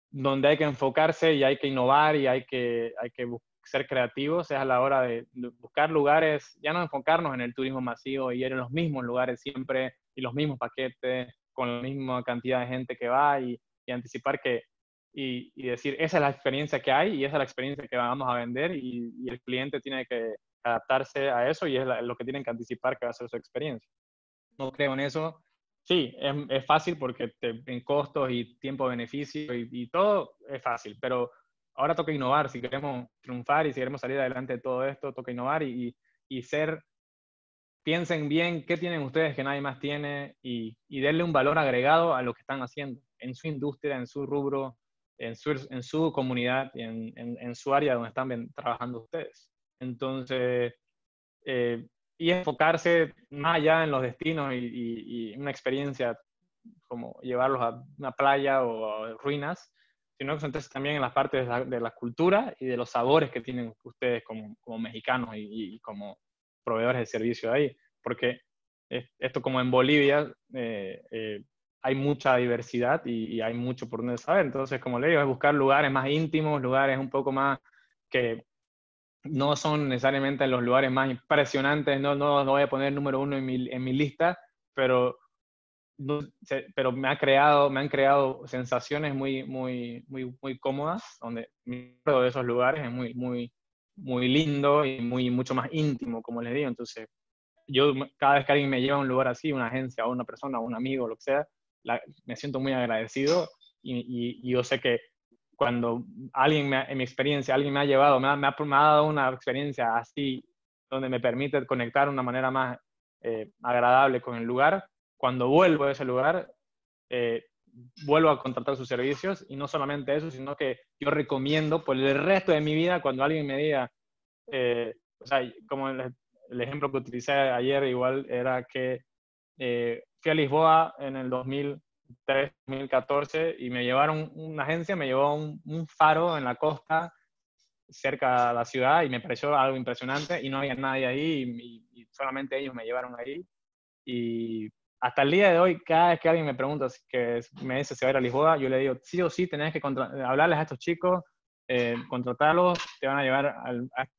donde hay que enfocarse y hay que innovar y hay que, hay que ser creativos es a la hora de buscar lugares, ya no enfocarnos en el turismo masivo y ir en los mismos lugares siempre y los mismos paquetes con la misma cantidad de gente que va y, anticipar que y, decir, esa es la experiencia que hay y esa es la experiencia que vamos a vender y, el cliente tiene que adaptarse a eso y es lo que tienen que anticipar que va a ser su experiencia. No creo en eso. Sí, es, es fácil porque en costos y tiempo-beneficio y, y todo es fácil, pero ahora toca innovar, si queremos triunfar y si queremos salir adelante de todo esto, toca innovar y, y ser, piensen bien qué tienen ustedes que nadie más tiene y, y denle un valor agregado a lo que están haciendo en su industria, en su rubro, en su, en su comunidad y en, en, su área donde están trabajando ustedes. Entonces, eh, y enfocarse más allá en los destinos y, una experiencia como llevarlos a una playa o a ruinas, sino que entonces también en las partes de la, cultura y de los sabores que tienen ustedes como, como mexicanos y, como proveedores de servicio ahí. Porque esto como en Bolivia eh, eh, hay mucha diversidad y, hay mucho por donde saber. Entonces, como le digo, es buscar lugares más íntimos, lugares un poco más que no son necesariamente los lugares más impresionantes, no, no, no voy a poner número uno en mi, en mi lista, pero pero me, ha creado, me han creado sensaciones muy, muy, muy, muy cómodas, donde me de esos lugares es muy, muy, muy lindo y muy, mucho más íntimo, como les digo. Entonces, yo cada vez que alguien me lleva a un lugar así, una agencia o una persona o un amigo, lo que sea, me siento muy agradecido y, y, yo sé que cuando alguien, en mi experiencia, alguien me ha llevado, me ha, me ha, dado una experiencia así, donde me permite conectar de una manera más eh, agradable con el lugar, cuando vuelvo a ese lugar, eh, vuelvo a contratar sus servicios y no solamente eso, sino que yo recomiendo por el resto de mi vida cuando alguien me diga, eh, o sea, como el, ejemplo que utilicé ayer igual era que eh, fui a Lisboa en el 2003, 2014 y me llevaron, una agencia me llevó a un, faro en la costa cerca de la ciudad y me pareció algo impresionante y no había nadie ahí y solamente ellos me llevaron ahí y hasta el día de hoy, cada vez que alguien me pregunta, que me dice si va a ir a Lisboa, yo le digo, sí o sí, tenés que hablarles a estos chicos, eh, contratarlos, te van a llevar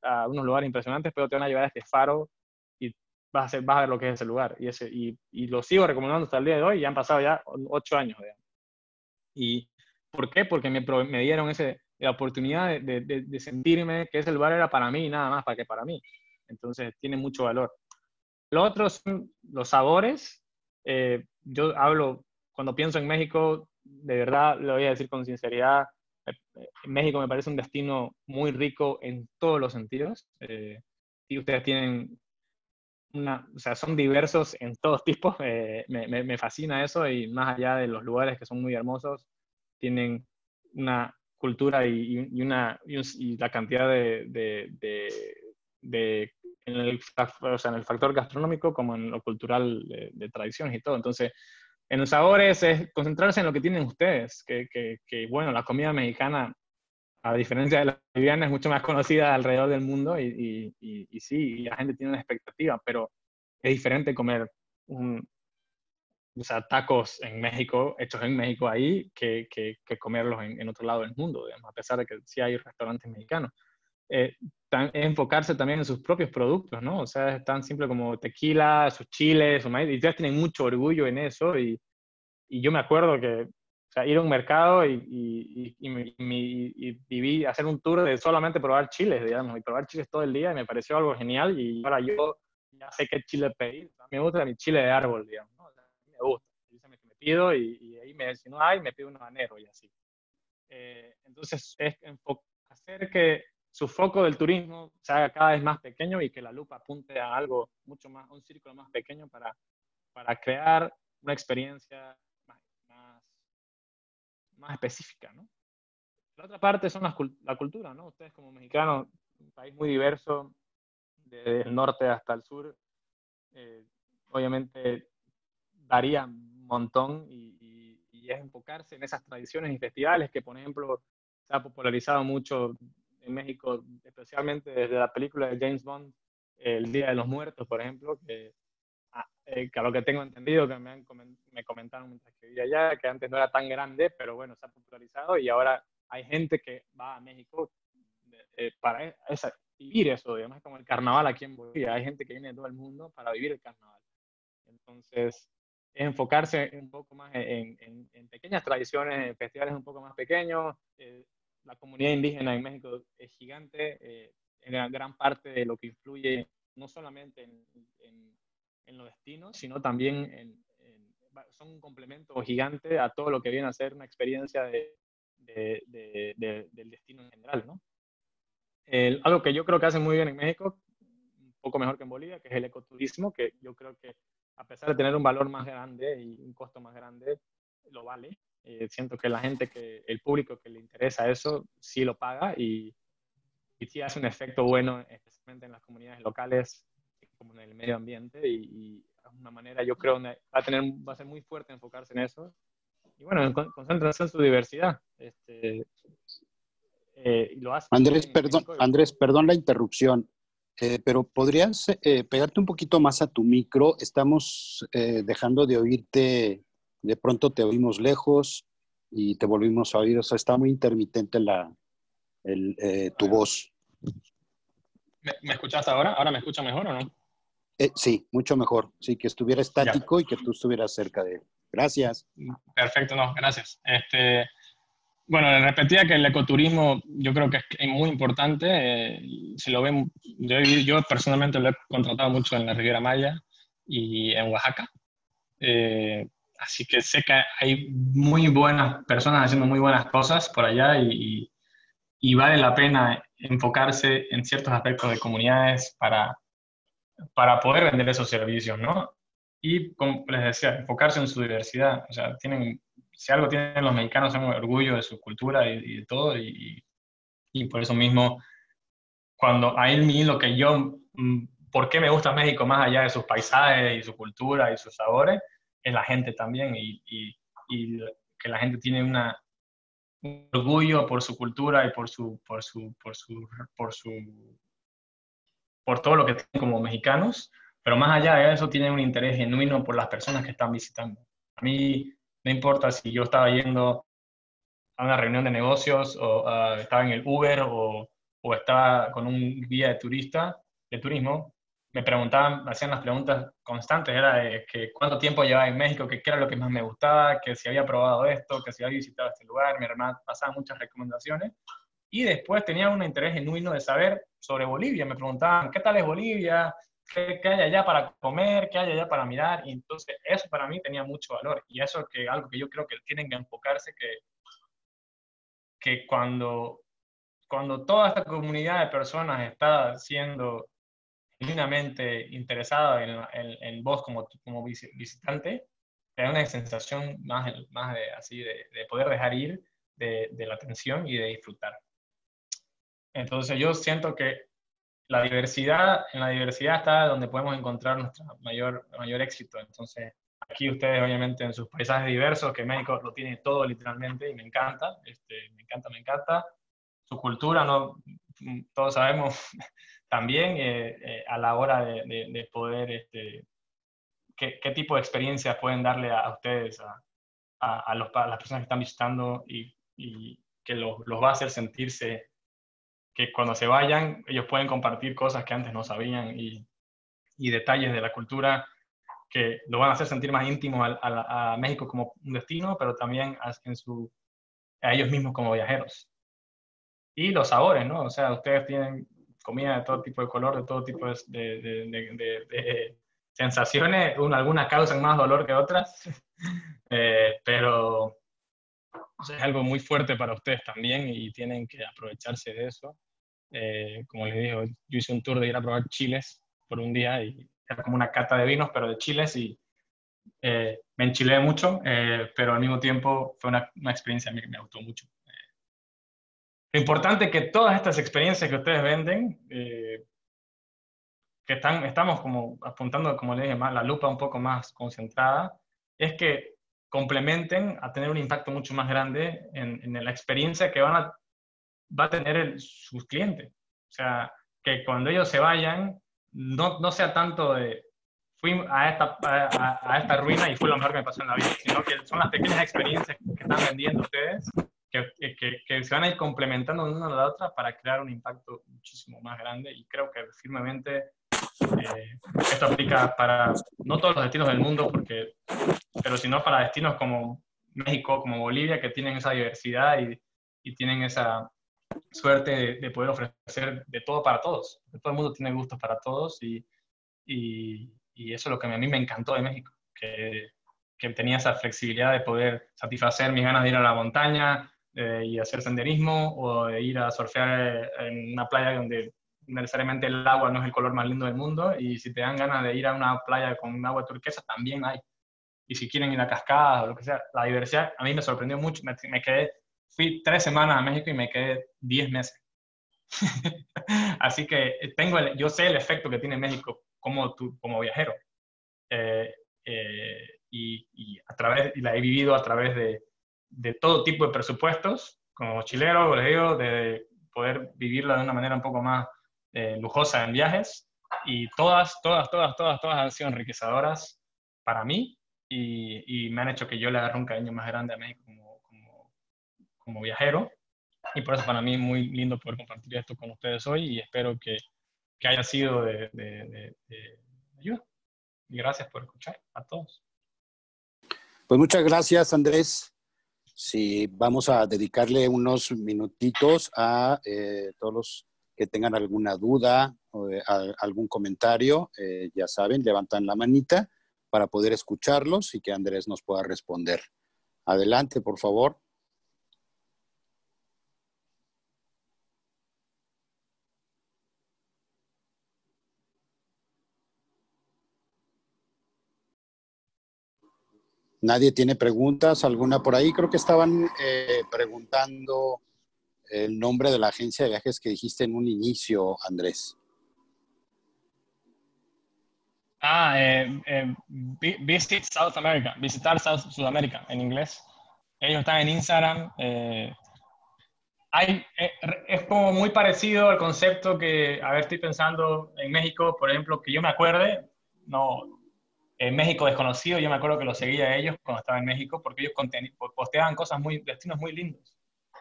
a, unos lugares impresionantes, pero te van a llevar a este faro y vas a, vas a ver lo que es ese lugar. Y, ese, y, y, lo sigo recomendando hasta el día de hoy y han pasado ya ocho años. ¿Y por qué? Porque me, me dieron ese, la oportunidad de, de, de, sentirme que ese lugar era para mí, nada más para que para mí. Entonces tiene mucho valor. Lo otro son los sabores eh, yo hablo, cuando pienso en México, de verdad lo voy a decir con sinceridad, eh, México me parece un destino muy rico en todos los sentidos. Eh, y ustedes tienen una, o sea, son diversos en todos tipos. me, me, fascina eso y más allá de los lugares que son muy hermosos, tienen una cultura y, y una, y, la cantidad de, de, de en el, o sea, en el factor gastronómico como en lo cultural de, tradiciones y todo. Entonces, en los sabores es concentrarse en lo que tienen ustedes, que, que, bueno, la comida mexicana, a diferencia de la boliviana, es mucho más conocida alrededor del mundo y, y, y, sí, la gente tiene una expectativa, pero es diferente comer un, o sea, tacos en México, hechos en México ahí, que, que, que comerlos en, en, otro lado del mundo, a pesar de que sí hay restaurantes mexicanos. Eh, enfocarse también en sus propios productos, ¿no? O sea, es tan simple como tequila, sus chiles, su maíz, y ustedes tienen mucho orgullo en eso, y, y yo me acuerdo que, o sea, ir a un mercado y, y, y, viví, hacer un tour de solamente probar chiles, digamos, y probar chiles todo el día, y me pareció algo genial, y ahora yo ya sé qué chile pedir, me gusta mi chile de árbol, digamos, ¿no? me gusta, me pido, y, ahí me si no hay, me pido un habanero, y así. Eh, entonces, es hacer que su foco del turismo se haga cada vez más pequeño y que la lupa apunte a algo mucho más, un círculo más pequeño para, para crear una experiencia más, más, específica, ¿no? La otra parte son la cultura, ¿no? Ustedes como mexicanos, un país muy diverso, desde el norte hasta el sur, eh, obviamente daría un montón y, y, es enfocarse en esas tradiciones y festivales que, por ejemplo, se ha popularizado mucho en México, especialmente desde la película de James Bond, El Día de los Muertos, por ejemplo, que, ah, eh, que a lo que tengo entendido, que me, han, me comentaron mientras que vivía allá, que antes no era tan grande, pero bueno, se ha popularizado y ahora hay gente que va a México eh, para esa, vivir eso, digamos, es como el carnaval aquí en Bolivia, hay gente que viene de todo el mundo para vivir el carnaval. Entonces, es enfocarse un poco más en, en, en pequeñas tradiciones, en festivales un poco más pequeños, eh, la comunidad indígena en México es gigante, eh, en gran parte de lo que influye no solamente en, en, los destinos, sino también en, son un complemento gigante a todo lo que viene a ser una experiencia de, de, del destino en general. ¿no? algo que yo creo que hace muy bien en México, un poco mejor que en Bolivia, que es el ecoturismo, que yo creo que a pesar de tener un valor más grande y un costo más grande, lo vale. Eh, siento que la gente, que el público que le interesa eso, sí lo paga y, y sí hace un efecto bueno, especialmente en las comunidades locales, como en el medio ambiente. Y, de una manera, yo creo, va a, tener, va a ser muy fuerte enfocarse en eso. Y bueno, concentrarse en su diversidad. Este, eh, lo hace Andrés, perdón, Andrés, perdón la interrupción. Eh, pero podrías pegarte un poquito más a tu micro. Estamos dejando de oírte de pronto te oímos lejos y te volvimos a oír. O sea, está muy intermitente la, el, eh, tu voz. ¿Me, ¿Me, escuchas ahora? ¿Ahora me escucha mejor o no? Eh, sí, mucho mejor. Sí, que estuviera estático y que tú estuvieras cerca de él. Gracias. Perfecto, no, gracias. Este, Bueno, repetía que el ecoturismo yo creo que es muy importante. Eh, si lo ven, yo, personalmente lo he contratado mucho en la Riviera Maya y en Oaxaca. Eh, así que sé que hay muy buenas personas haciendo muy buenas cosas por allá y, vale la pena enfocarse en ciertos aspectos de comunidades para, para poder vender esos servicios, ¿no? Y como les decía, enfocarse en su diversidad. O sea, tienen si algo tienen los mexicanos es un orgullo de su cultura y, de todo, y, por eso mismo, cuando a mí lo que yo, mm, ¿por qué me gusta México más allá de sus paisajes y su cultura y sus sabores? Es la gente también, y, que la gente tiene un orgullo por su cultura y por todo lo que tienen como mexicanos, pero más allá de eso tienen un interés genuino por las personas que están visitando. A mí no importa si yo estaba yendo a una reunión de negocios o ah, estaba en el Uber o, o, estaba con un guía de turista, de turismo, me preguntaban, me hacían las preguntas constantes, era de que cuánto tiempo llevaba en México, que qué era lo que más me gustaba, que si había probado esto, que si había visitado este lugar, mi hermana pasaba muchas recomendaciones. Y después tenía un interés genuino de saber sobre Bolivia. Me preguntaban, ¿qué tal es Bolivia? qué, hay allá para comer, qué hay allá para mirar. Y entonces eso para mí tenía mucho valor. Y eso es algo que yo creo que tienen que enfocarse, que, que cuando, cuando toda esta comunidad de personas está siendo genuinamente interesada en, en, vos como, como visitante, te da una sensación más, más de, así de, de poder dejar ir de, de, la atención y de disfrutar. Entonces yo siento que la diversidad, en la diversidad está donde podemos encontrar nuestro mayor, mayor éxito. Entonces, aquí ustedes obviamente en sus paisajes diversos, que México lo tiene todo literalmente y me encanta, este, me encanta, me encanta. Su cultura, no, todos sabemos también eh, eh, a la hora de, de, poder, este, qué, qué, tipo de experiencias pueden darle a, ustedes, a, a, los, a, las personas que están visitando y, y que los, los va a hacer sentirse que cuando se vayan ellos pueden compartir cosas que antes no sabían y, y detalles de la cultura que lo van a hacer sentir más íntimo a, a, México como un destino, pero también a, en su, a ellos mismos como viajeros. Y los sabores, ¿no? O sea, ustedes tienen comida de todo tipo de color, de todo tipo de, de, de, sensaciones, una, algunas causan más dolor que otras, eh, pero es algo muy fuerte para ustedes también y tienen que aprovecharse de eso. Eh, como les digo, yo hice un tour de ir a probar chiles por un día y era como una cata de vinos, pero de chiles y eh, me enchilé mucho, eh, pero al mismo tiempo fue una, una experiencia que me gustó mucho. Lo importante es que todas estas experiencias que ustedes venden, que están, estamos como apuntando, como les dije, más, la lupa un poco más concentrada, es que complementen a tener un impacto mucho más grande en, en la experiencia que van a va a tener sus clientes. O sea, que cuando ellos se vayan, no, no sea tanto de fui a esta, a, esta ruina y fue lo mejor que me pasó en la vida, sino que son las pequeñas experiencias que están vendiendo ustedes que, que, que, se van a ir complementando una a la otra para crear un impacto muchísimo más grande y creo que firmemente eh, esto aplica para no todos los destinos del mundo, porque, pero sino para destinos como México, como Bolivia, que tienen esa diversidad y, y tienen esa, suerte de, poder ofrecer de todo para todos. Todo el mundo tiene gustos para todos y, y, eso es lo que a mí me encantó de México, que, que, tenía esa flexibilidad de poder satisfacer mis ganas de ir a la montaña y hacer senderismo o de ir a surfear en una playa donde necesariamente el agua no es el color más lindo del mundo y si te dan ganas de ir a una playa con agua turquesa también hay. Y si quieren ir a cascadas o lo que sea, la diversidad a mí me sorprendió mucho, me, me quedé fui tres semanas a México y me quedé diez meses. Así que tengo yo sé el efecto que tiene México como, tú, como viajero. Eh, eh, y, a través, y la he vivido a través de, de todo tipo de presupuestos, como mochilero, les digo, de poder vivirla de una manera un poco más eh, lujosa en viajes. Y todas, todas, todas, todas, todas han sido enriquecedoras para mí y, y me han hecho que yo le agarre un cariño más grande a México como viajero. Y por eso para mí es muy lindo poder compartir esto con ustedes hoy y espero que, que haya sido de, de, ayuda. Y gracias por escuchar a todos. Pues muchas gracias, Andrés. Si vamos a dedicarle unos minutitos a eh, todos los que tengan alguna duda o eh, algún comentario, eh, ya saben, levantan la manita para poder escucharlos y que Andrés nos pueda responder. Adelante, por favor. Nadie tiene preguntas, alguna por ahí. Creo que estaban eh, preguntando el nombre de la agencia de viajes que dijiste en un inicio, Andrés. Ah, eh, eh, Visit South America, visitar South, Sudamérica en inglés. Ellos están en Instagram. hay, es como muy parecido al concepto que, a ver, estoy pensando en México, por ejemplo, que yo me acuerde, no, en México desconocido, yo me acuerdo que lo seguía a ellos cuando estaba en México, porque ellos posteaban cosas muy, destinos muy lindos.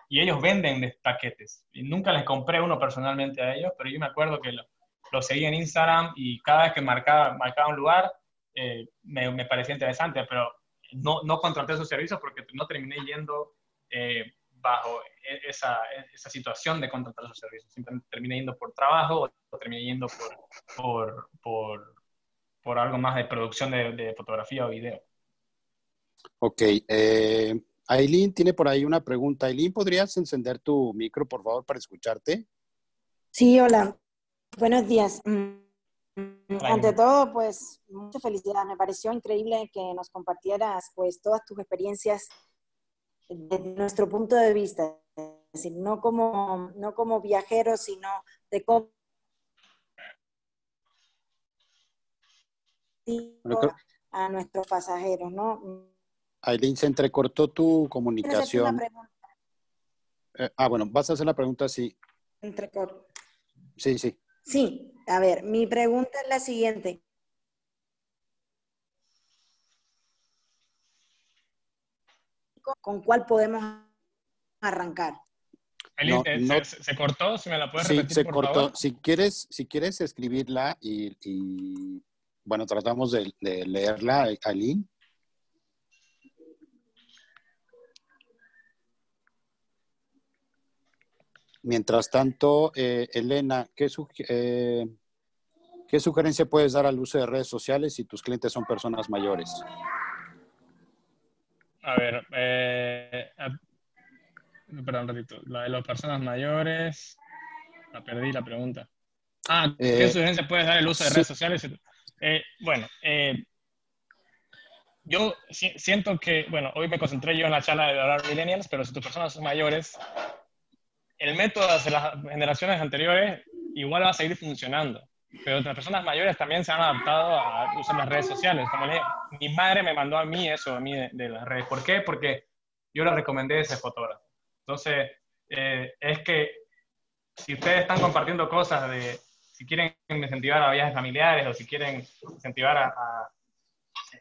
Y ellos venden paquetes. Y nunca les compré uno personalmente a ellos, pero yo me acuerdo que lo, lo seguía en Instagram y cada vez que marcaba, marcaba un lugar, eh, me, me, parecía interesante, pero no, no contraté sus servicios porque no terminé yendo eh, bajo e, esa, esa, situación de contratar sus servicios. Simplemente terminé yendo por trabajo o terminé yendo por, por, por por algo más de producción de, fotografía o video. Ok. Eh, Aileen tiene por ahí una pregunta. Aileen, ¿podrías encender tu micro, por favor, para escucharte? Sí, hola. Buenos días. Mm, ante todo, pues, mucha felicidad. Me pareció increíble que nos compartieras, pues, todas tus experiencias desde nuestro punto de vista. Es decir, no como, no como viajeros, sino de cómo a nuestros pasajeros, ¿no? Aileen, se entrecortó tu comunicación. Eh, ah, bueno, vas a hacer la pregunta, sí. Entrecorto. Sí, sí. Sí, a ver, mi pregunta es la siguiente. ¿Con cuál podemos arrancar? Aileen, se, cortó, si me la puedes sí, se cortó. Si quieres, si quieres escribirla y bueno, tratamos de, leerla, Aline. Mientras tanto, eh, Elena, ¿qué, eh, ¿qué, sugerencia puedes dar al uso de redes sociales si tus clientes son personas mayores? A ver, eh, perdón un ratito, la de las personas mayores, la perdí la pregunta. Ah, ¿qué sugerencia puedes dar al uso de redes sociales? Eh, bueno, eh, yo siento que, bueno, hoy me concentré yo en la charla de hablar millennials, pero si tus personas son mayores, el método de las generaciones anteriores igual va a seguir funcionando. Pero las personas mayores también se han adaptado a usar las redes sociales. Como le mi madre me mandó a mí eso, a mí de, las redes. ¿Por qué? Porque yo le recomendé ese fotógrafo. Entonces, eh, es que si ustedes están compartiendo cosas de, si quieren incentivar a viajes familiares o si quieren incentivar a,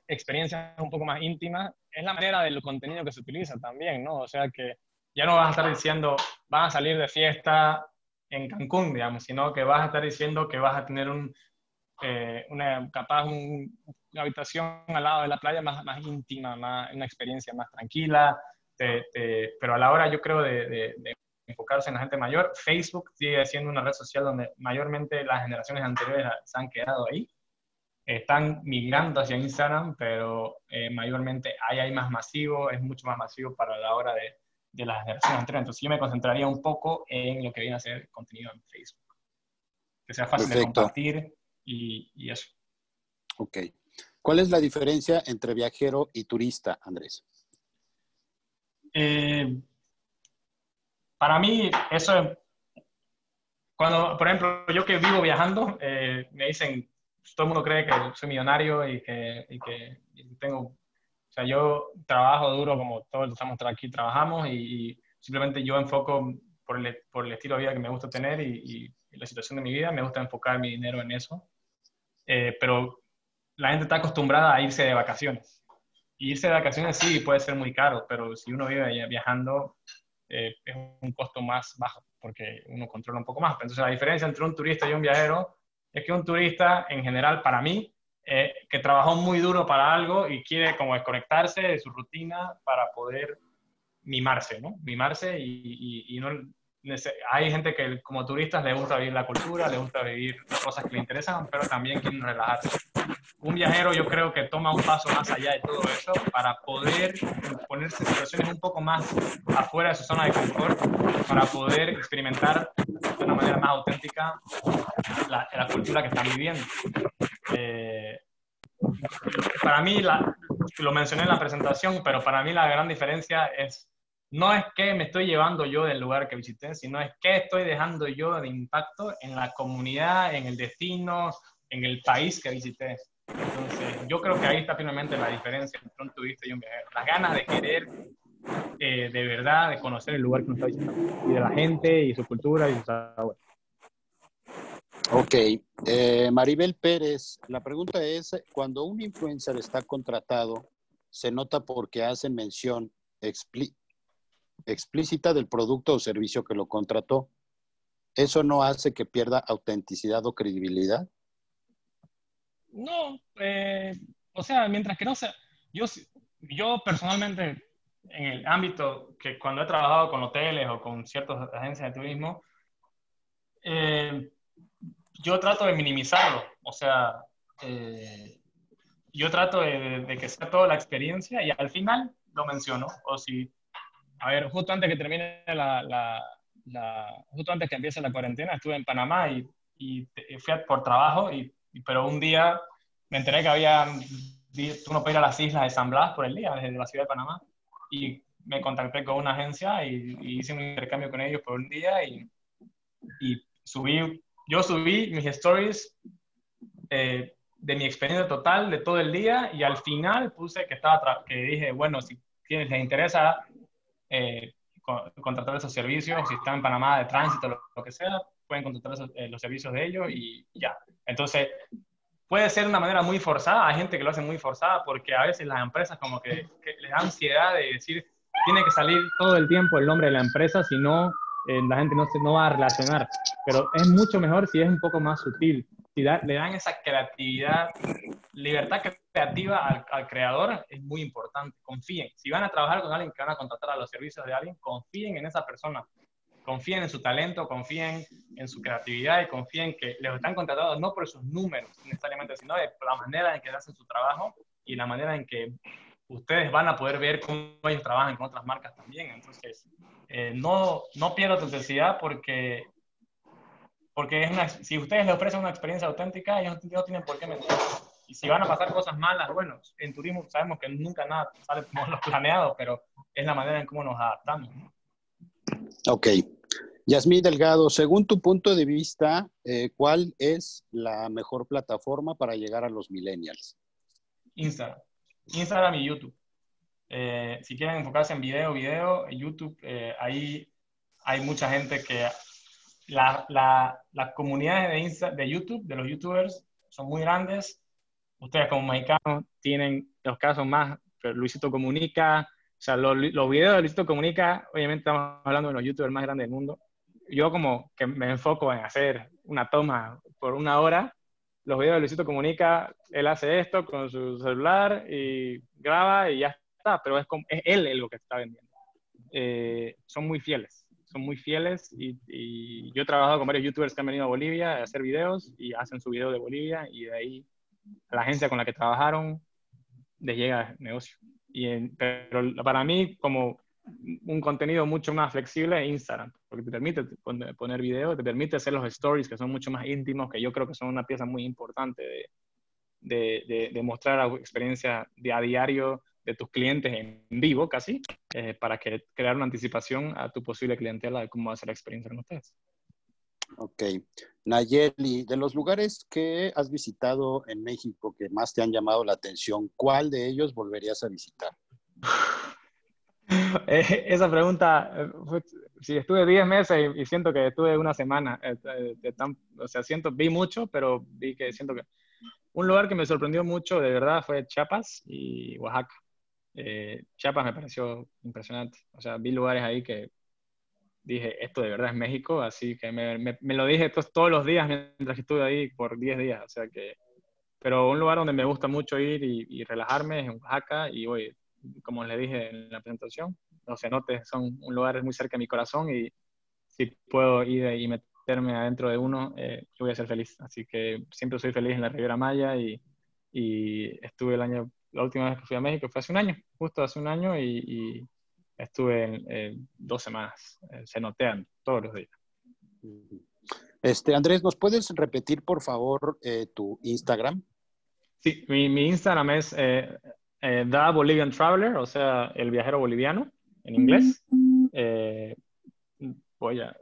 experiencias un poco más íntimas, es la manera del contenido que se utiliza también, ¿no? O sea que ya no vas a estar diciendo, vas a salir de fiesta en Cancún, digamos, sino que vas a estar diciendo que vas a tener un, eh, una, capaz una habitación al lado de la playa más, más íntima, más, una experiencia más tranquila, pero a la hora yo creo de, de enfocarse en la gente mayor. Facebook sigue siendo una red social donde mayormente las generaciones anteriores se han quedado ahí. Están migrando hacia Instagram, pero eh, mayormente ahí hay más masivo, es mucho más masivo para la hora de, de las generaciones anteriores. Entonces yo me concentraría un poco en lo que viene a ser contenido en Facebook. Que sea fácil de compartir y, y eso. Ok. ¿Cuál es la diferencia entre viajero y turista, Andrés? Eh, para mí, eso cuando, por ejemplo, yo que vivo viajando, eh, me dicen, todo el mundo cree que soy millonario y que, y que tengo, o sea, yo trabajo duro como todos estamos aquí trabajamos y, simplemente yo enfoco por el, por el, estilo de vida que me gusta tener y, la situación de mi vida, me gusta enfocar mi dinero en eso. Eh, pero la gente está acostumbrada a irse de vacaciones. Y irse de vacaciones sí puede ser muy caro, pero si uno vive viajando, eh, es un costo más bajo porque uno controla un poco más. Entonces la diferencia entre un turista y un viajero es que un turista en general para mí eh, que trabajó muy duro para algo y quiere como desconectarse de su rutina para poder mimarse, ¿no? Mimarse y, y, y no, hay gente que como turistas le gusta vivir la cultura, le gusta vivir cosas que le interesan, pero también quieren relajarse. Un viajero yo creo que toma un paso más allá de todo eso para poder ponerse en situaciones un poco más afuera de su zona de confort, para poder experimentar de una manera más auténtica la, la cultura que están viviendo. Eh, para mí, la, lo mencioné en la presentación, pero para mí la gran diferencia es no es que me estoy llevando yo del lugar que visité, sino es que estoy dejando yo de impacto en la comunidad, en el destino, en el país que visité. Entonces, yo creo que ahí está finalmente la diferencia entre un turista y un viajero. Las ganas de querer eh, de verdad de conocer el lugar que uno está visitando y de la gente y su cultura y su sabor. Ok, eh, Maribel Pérez, la pregunta es, cuando un influencer está contratado, se nota porque hace mención explícita del producto o servicio que lo contrató. ¿Eso no hace que pierda autenticidad o credibilidad? No, eh, o sea, mientras que no sea, yo, yo personalmente en el ámbito que cuando he trabajado con hoteles o con ciertas agencias de turismo, eh, yo trato de minimizarlo, o sea, eh, yo trato de, de, que sea toda la experiencia y al final lo menciono, o si a ver, justo antes que termine la, la, justo antes que empiece la cuarentena, estuve en Panamá y, y fui por trabajo, y, pero un día me enteré que había, uno puede ir a las islas de San Blas por el día, desde la ciudad de Panamá, y me contacté con una agencia y, hice un intercambio con ellos por un día y, y subí, yo subí mis stories eh, de mi experiencia total de todo el día y al final puse que estaba, que dije, bueno, si les interesa eh, contratar esos servicios, si están en Panamá de tránsito, lo, lo que sea, pueden contratar eh, los servicios de ellos y ya. Entonces, puede ser una manera muy forzada, hay gente que lo hace muy forzada porque a veces las empresas como que, les da ansiedad de decir, tiene que salir todo el tiempo el nombre de la empresa, si no, eh, la gente no, se, no va a relacionar. Pero es mucho mejor si es un poco más sutil le dan esa creatividad, libertad creativa al, creador, es muy importante. Confíen. Si van a trabajar con alguien que van a contratar a los servicios de alguien, confíen en esa persona. Confíen en su talento, confíen en su creatividad y confíen que les están contratados no por sus números necesariamente, sino por la manera en que hacen su trabajo y la manera en que ustedes van a poder ver cómo ellos trabajan con otras marcas también. Entonces, eh, no, no pierdo autenticidad porque porque es una, si ustedes le ofrecen una experiencia auténtica, ellos no tienen por qué mentir. Y si van a pasar cosas malas, bueno, en turismo sabemos que nunca nada sale como lo planeado, pero es la manera en cómo nos adaptamos. Ok. Yasmín Delgado, según tu punto de vista, eh, ¿cuál es la mejor plataforma para llegar a los millennials? Instagram. Instagram y YouTube. Eh, si quieren enfocarse en video, video, YouTube, eh, ahí hay mucha gente que la, la, las comunidades de, de YouTube, de los YouTubers, son muy grandes. Ustedes como mexicanos tienen los casos más, Luisito Comunica, o sea, los, los videos de Luisito Comunica, obviamente estamos hablando de los YouTubers más grandes del mundo. Yo como que me enfoco en hacer una toma por una hora, los videos de Luisito Comunica, él hace esto con su celular y graba y ya está, pero es, como, es él lo que está vendiendo. Eh, son muy fieles son muy fieles y, yo he trabajado con varios youtubers que han venido a Bolivia a hacer videos y hacen su video de Bolivia y de ahí la agencia con la que trabajaron les llega el negocio. Y pero para mí, como un contenido mucho más flexible Instagram, porque te permite poner videos, te permite hacer los stories que son mucho más íntimos, que yo creo que son una pieza muy importante de, de, de, mostrar la experiencia de a diario de tus clientes en vivo casi, eh, para que, crear una anticipación a tu posible clientela de cómo va a ser la experiencia con ustedes. Ok. Nayeli, de los lugares que has visitado en México que más te han llamado la atención, ¿cuál de ellos volverías a visitar? Eh, esa pregunta, eh, si estuve 10 meses y, siento que estuve una semana, o sea, siento, vi mucho, pero vi que siento que un lugar que me sorprendió mucho, de verdad, fue Chiapas y Oaxaca. Eh, Chiapas me pareció impresionante. O sea, vi lugares ahí que dije, esto de verdad es México, así que me, me, lo dije todos los días mientras que estuve ahí por 10 días. O sea que, pero un lugar donde me gusta mucho ir y, relajarme es en Oaxaca y hoy, como les dije en la presentación, los cenotes son un lugar muy cerca de mi corazón y si puedo ir y meterme adentro de uno, eh, yo voy a ser feliz. Así que siempre soy feliz en la Riviera Maya y, y estuve el año, la última vez que fui a México fue hace un año, justo hace un año y, y estuve en, dos semanas, eh, cenoteando todos los días. Este, Andrés, ¿nos puedes repetir, por favor, eh, tu Instagram? Sí, mi, mi Instagram es eh, eh, The Bolivian Traveler, o sea, el viajero boliviano, en inglés. Eh, voy, a,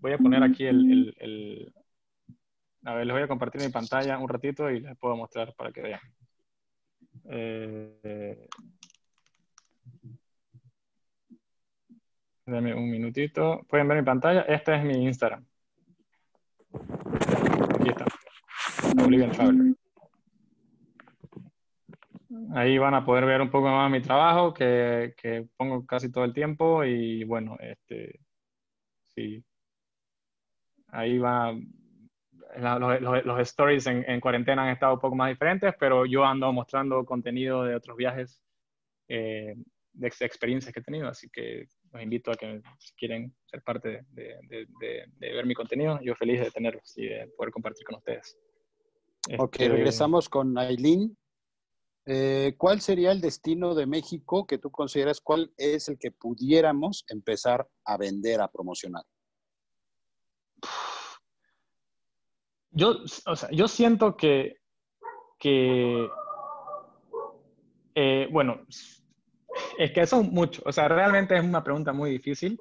voy a poner aquí el, el, el, A ver, les voy a compartir mi pantalla un ratito y les puedo mostrar para que vean. Eh, Dame un minutito. Pueden ver mi pantalla. Este es mi Instagram. Aquí está. Bolivian Traveler. Ahí van a poder ver un poco más mi trabajo, que, que pongo casi todo el tiempo y bueno, este, sí. Ahí va, la- los, los- los stories en, en cuarentena han estado un poco más diferentes, pero yo ando mostrando contenido de otros viajes, eh, de ex- experiencias que he tenido, así que los invito a que si quieren ser parte de, de- de- de ver mi contenido, yo feliz de tenerlos y de poder compartir con ustedes. Ok, Este, regresamos con Aileen. Eh, ¿Cuál sería el destino de México que tú consideras? ¿Cuál es el que pudiéramos empezar a vender, a promocionar? Yo, o sea, yo siento que, que eh, bueno, es que son muchos, o sea, realmente es una pregunta muy difícil,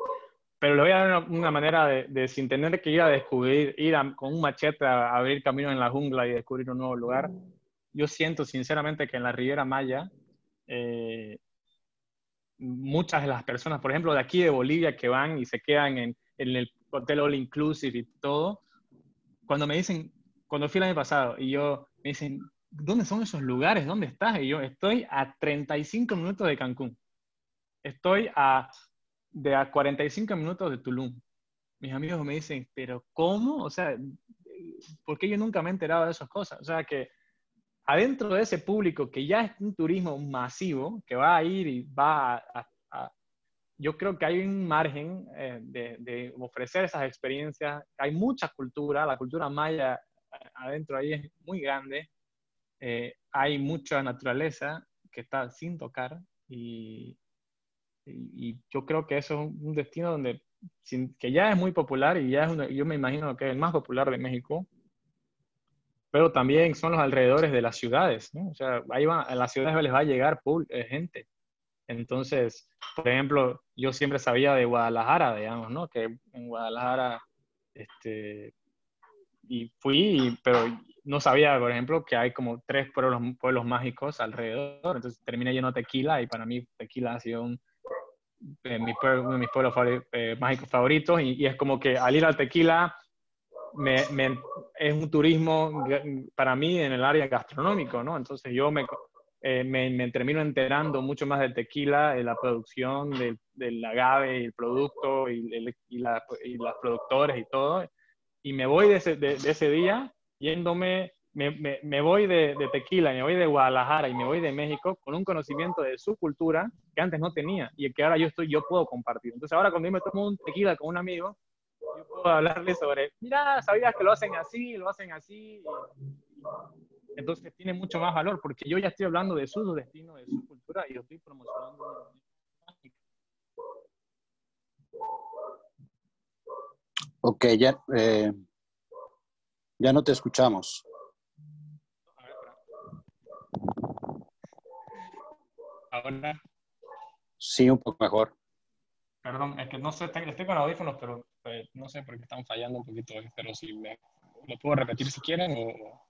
pero le voy a dar una, manera de, sin tener que ir a descubrir, ir con un machete a, abrir camino en la jungla y descubrir un nuevo lugar. Yo siento sinceramente que en la Riviera Maya, eh, muchas de las personas, por ejemplo, de aquí de Bolivia que van y se quedan en, en el hotel all inclusive y todo, cuando me dicen, cuando fui el año pasado y yo, me dicen, ¿dónde son esos lugares? ¿Dónde estás? Y yo, estoy a 35 minutos de Cancún. Estoy a, de a 45 minutos de Tulum. Mis amigos me dicen, ¿pero cómo? O sea, ¿por qué yo nunca me he enterado de esas cosas? O sea, que adentro de ese público que ya es un turismo masivo, que va a ir y va a... yo creo que hay un margen eh, de, de ofrecer esas experiencias. Hay mucha cultura, la cultura maya eh, adentro ahí es muy grande. Eh, hay mucha naturaleza que está sin tocar y, y, y yo creo que eso es un destino donde, sin- que ya es muy popular y ya es yo me imagino que es el más popular de México, pero también son los alrededores de las ciudades, ¿no? O sea, ahí va, a las ciudades les va a llegar eh, gente. Entonces, por ejemplo, yo siempre sabía de Guadalajara, digamos, ¿no? Que en Guadalajara, este, y fui, pero no sabía, por ejemplo, que hay como tres pueblos, mágicos alrededor. Entonces terminé lleno de tequila y para mí tequila ha sido eh, uno de mis pueblos eh, mágicos favoritos y, es como que al ir al tequila es un turismo para mí en el área gastronómico, ¿no? Entonces yo me, eh, me, termino enterando mucho más del tequila, de la producción, del, del agave el producto y, el- y, la- y los productores y todo. Y me voy de ese día yéndome, me, me, me voy de, de tequila, me voy de Guadalajara y me voy de México con un conocimiento de su cultura que antes no tenía y que ahora yo estoy, yo puedo compartir. Entonces ahora cuando yo me tomo un tequila con un amigo, yo puedo hablarle sobre, mira, sabías que lo hacen así, lo hacen así. Entonces tiene mucho más valor porque yo ya estoy hablando de su destino, de su cultura y yo estoy promocionando. Ok, ya, eh, ya no te escuchamos. Ahora, Sí, un poco mejor. perdón, es que no sé, estoy con audífonos, pero eh, no sé por qué están fallando un poquito hoy, pero si me, lo puedo repetir si quieren o,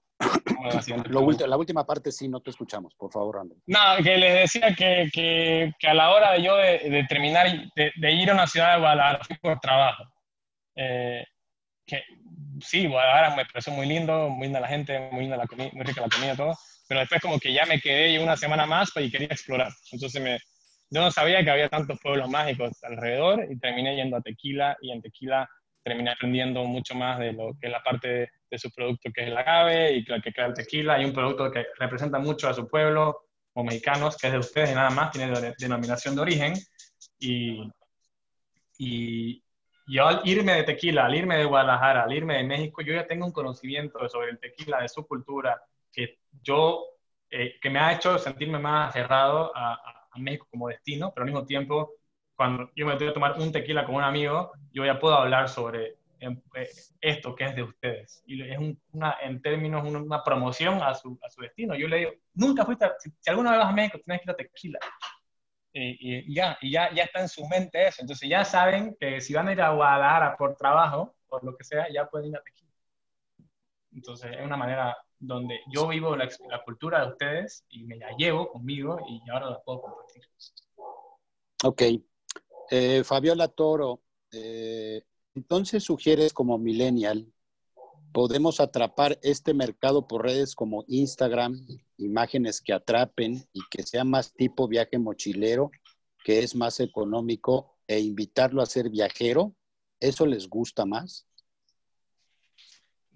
Lo ulti- la última parte sí no te escuchamos, por favor, Andrés. No, que les decía que, que, que a la hora de yo de, de terminar, de, de ir a una ciudad de Guadalajara, por trabajo. Eh, que sí, Guadalajara me pareció muy lindo, muy linda la gente, muy, linda la comida, muy rica la comida, todo. Pero después como que ya me quedé una semana más pues, y quería explorar. Entonces me, yo no sabía que había tantos pueblos mágicos alrededor y terminé yendo a Tequila y en Tequila terminé aprendiendo mucho más de lo que es la parte de, de su producto que es el agave y que, crea el tequila. Hay un producto que representa mucho a su pueblo, como mexicanos, que es de ustedes y nada más, tiene de- denominación de origen. Y, y yo al irme de Tequila, al irme de Guadalajara, al irme de México, yo ya tengo un conocimiento sobre el tequila, de su cultura, que yo, eh, que me ha hecho sentirme más cerrado a, a, México como destino, pero al mismo tiempo, cuando yo me voy a tomar un tequila con un amigo, yo ya puedo hablar sobre em, eh, esto que es de ustedes. Y es una, en términos, una, promoción a su, a su, destino. Yo le digo, nunca fuiste, si, si alguna vez vas a México, tienes que ir a tequila y, ya, y ya, ya está en su mente eso. Entonces ya saben que si van a ir a Guadalajara por trabajo, o lo que sea, ya pueden ir a Tequila. Entonces es una manera donde yo vivo la, la, cultura de ustedes y me la llevo conmigo y ahora la puedo compartir. Ok. Eh, Fabiola Toro, eh, entonces sugieres como millennial podemos atrapar este mercado por redes como Instagram, imágenes que atrapen y que sea más tipo viaje mochilero, que es más económico, e invitarlo a ser viajero, ¿eso les gusta más?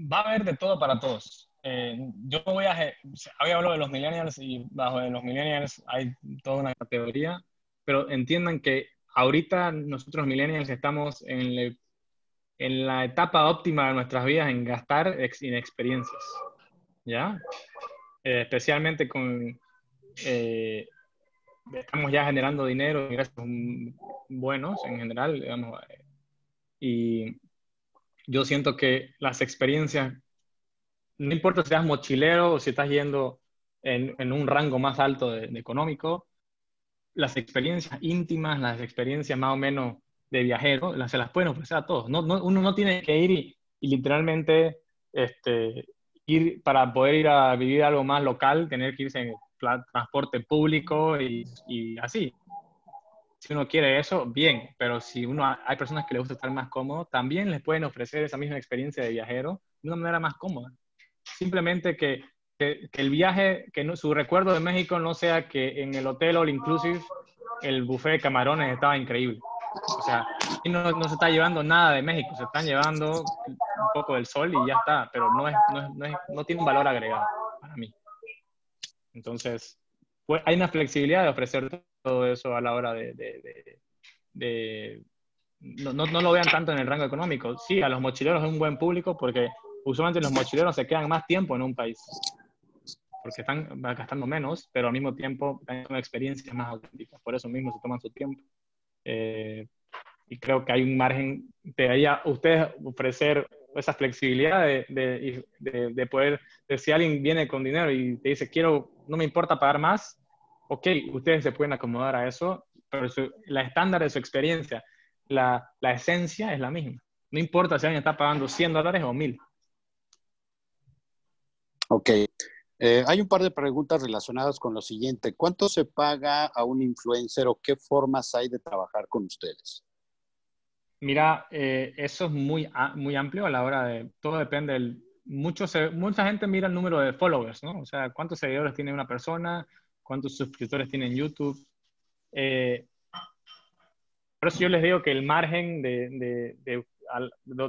Va a haber de todo para todos. Eh, yo voy a, había hablado de los millennials y bajo de los millennials hay toda una categoría, pero entiendan que ahorita nosotros millennials estamos en el en la etapa óptima de nuestras vidas en gastar en experiencias, ¿ya? Eh, especialmente con... Eh, estamos ya generando dinero, ingresos buenos en general, digamos, y yo siento que las experiencias, no importa si estás mochilero o si estás yendo en, en un rango más alto de, económico, las experiencias íntimas, las experiencias más o menos de viajero, se las pueden ofrecer a todos. No, uno no tiene que ir y, literalmente este, ir para poder ir a vivir algo más local, tener que irse en transporte público y, así. Si uno quiere eso, bien, pero si uno hay personas que les gusta estar más cómodo, también les pueden ofrecer esa misma experiencia de viajero de una manera más cómoda. Simplemente que, que, el viaje, que no, su recuerdo de México no sea que en el hotel all inclusive el buffet de camarones estaba increíble. O sea, no, no, se está llevando nada de México, se están llevando un poco del sol y ya está, pero no, es, no, es, no, es, no tiene un valor agregado para mí. Entonces, pues, hay una flexibilidad de ofrecer todo eso a la hora de... de, de, no, no, lo vean tanto en el rango económico. Sí, a los mochileros es un buen público porque usualmente los mochileros se quedan más tiempo en un país porque están gastando menos, pero al mismo tiempo tienen experiencias más auténticas. Por eso mismo se toman su tiempo. Eh, y creo que hay un margen de ahí a ustedes ofrecer esa flexibilidad de, de, de, poder, de si alguien viene con dinero y te dice, quiero, no me importa pagar más, ok, ustedes se pueden acomodar a eso, pero la estándar de su experiencia, la, la, esencia es la misma. No importa si alguien está pagando 100 dólares o 1000. Ok. Eh, hay un par de preguntas relacionadas con lo siguiente. ¿Cuánto se paga a un influencer o qué formas hay de trabajar con ustedes? Mira, eh, eso es muy, muy amplio a la hora de, todo depende del, mucho mucha gente mira el número de followers, ¿no? O sea, cuántos seguidores tiene una persona, cuántos suscriptores tiene en YouTube. Eh, por eso yo les digo que el margen de, de, de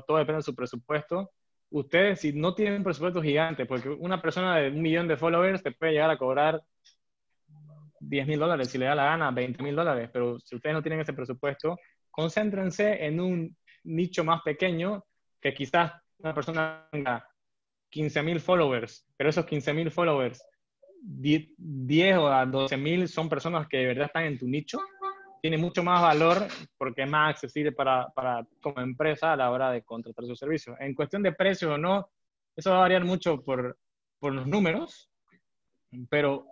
todo depende de su presupuesto ustedes si no tienen presupuesto gigante, porque una persona de un millón de followers te puede llegar a cobrar 10 mil dólares, si le da la gana, 20 mil dólares, pero si ustedes no tienen ese presupuesto, concéntrense en un nicho más pequeño que quizás una persona tenga 15 mil followers, pero esos 15 mil followers, 10 o 12 mil son personas que de verdad están en tu nicho tiene mucho más valor porque es más accesible para, para, como empresa a la hora de contratar sus servicios. En cuestión de precio o no, eso va a variar mucho por, por los números, pero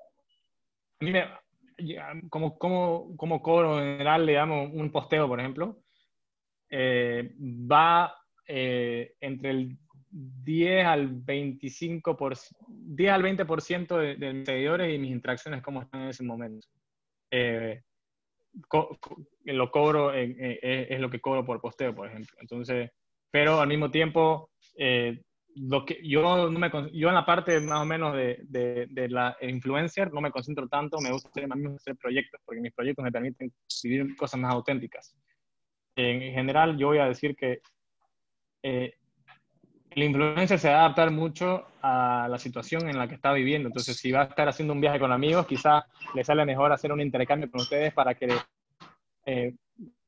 a mí me, como, como, como cobro en general, le damos un posteo, por ejemplo, eh, va eh, entre el 10 al 25 por, 10 al 20% de, de mis seguidores y mis interacciones como están en ese momento. Eh, lo cobro, es lo que cobro por posteo, por ejemplo. Entonces, pero al mismo tiempo, eh, lo que, yo, no me, yo en la parte más o menos de, de, la influencer no me concentro tanto, me gusta hacer proyectos, porque mis proyectos me permiten vivir cosas más auténticas. En, general, yo voy a decir que eh, el influencer se va a adaptar mucho a la situación en la que está viviendo. Entonces, si va a estar haciendo un viaje con amigos, quizá le sale mejor hacer un intercambio con ustedes para que eh,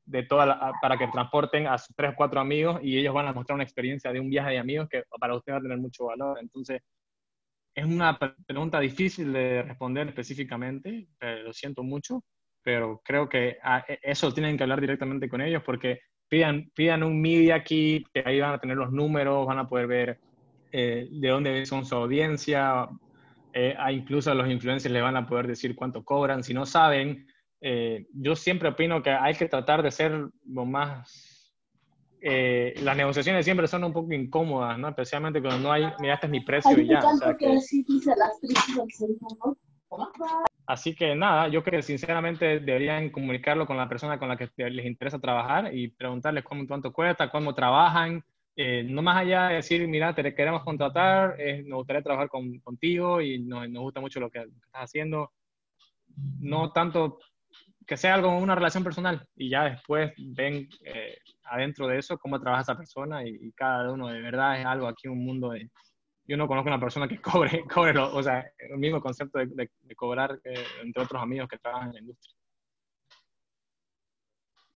de toda para que transporten a sus tres o cuatro amigos y ellos van a mostrar una experiencia de un viaje de amigos que para usted va a tener mucho valor. Entonces, es una pregunta difícil de responder específicamente, lo siento mucho, pero creo que ah, e, eso tienen que hablar directamente con ellos porque pidan, pidan un media kit, que ahí van a tener los números, van a poder ver eh, de dónde son su audiencia, eh, incluso a los influencers le van a poder decir cuánto cobran. Si no saben, eh, yo siempre opino que hay que tratar de ser lo más... Eh, las negociaciones siempre son un poco incómodas, ¿no? Especialmente cuando no hay, mira, este es mi precio y ya. Así que nada, yo creo que sinceramente deberían comunicarlo con la persona con la que les interesa trabajar y preguntarles cómo, cuánto cuesta, cómo trabajan, eh, no más allá de decir, mira, te queremos contratar, eh, nos gustaría trabajar con, contigo y nos, nos, gusta mucho lo que, estás haciendo. No tanto que sea algo, una relación personal y ya después ven eh, adentro de eso cómo trabaja esa persona y, cada uno de verdad es algo aquí, un mundo de... Yo no conozco una persona que cobre, cobre o sea, el mismo concepto de, cobrar entre otros amigos que trabajan en la industria.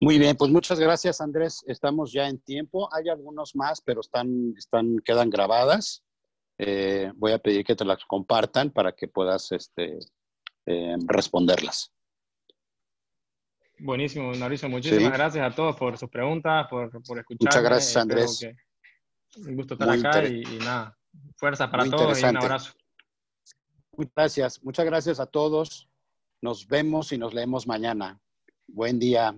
Muy bien, pues muchas gracias Andrés. Estamos ya en tiempo. Hay algunos más, pero están, están, quedan grabadas. Eh, voy a pedir que te las compartan para que puedas este, eh, responderlas. Buenísimo, Mauricio. Muchísimas gracias a todos por sus preguntas, por, por escuchar. Muchas gracias, Andrés. Un gusto estar acá y, nada, fuerza para todos y un abrazo. Muchas gracias. Muchas gracias a todos. Nos vemos y nos leemos mañana. Buen día.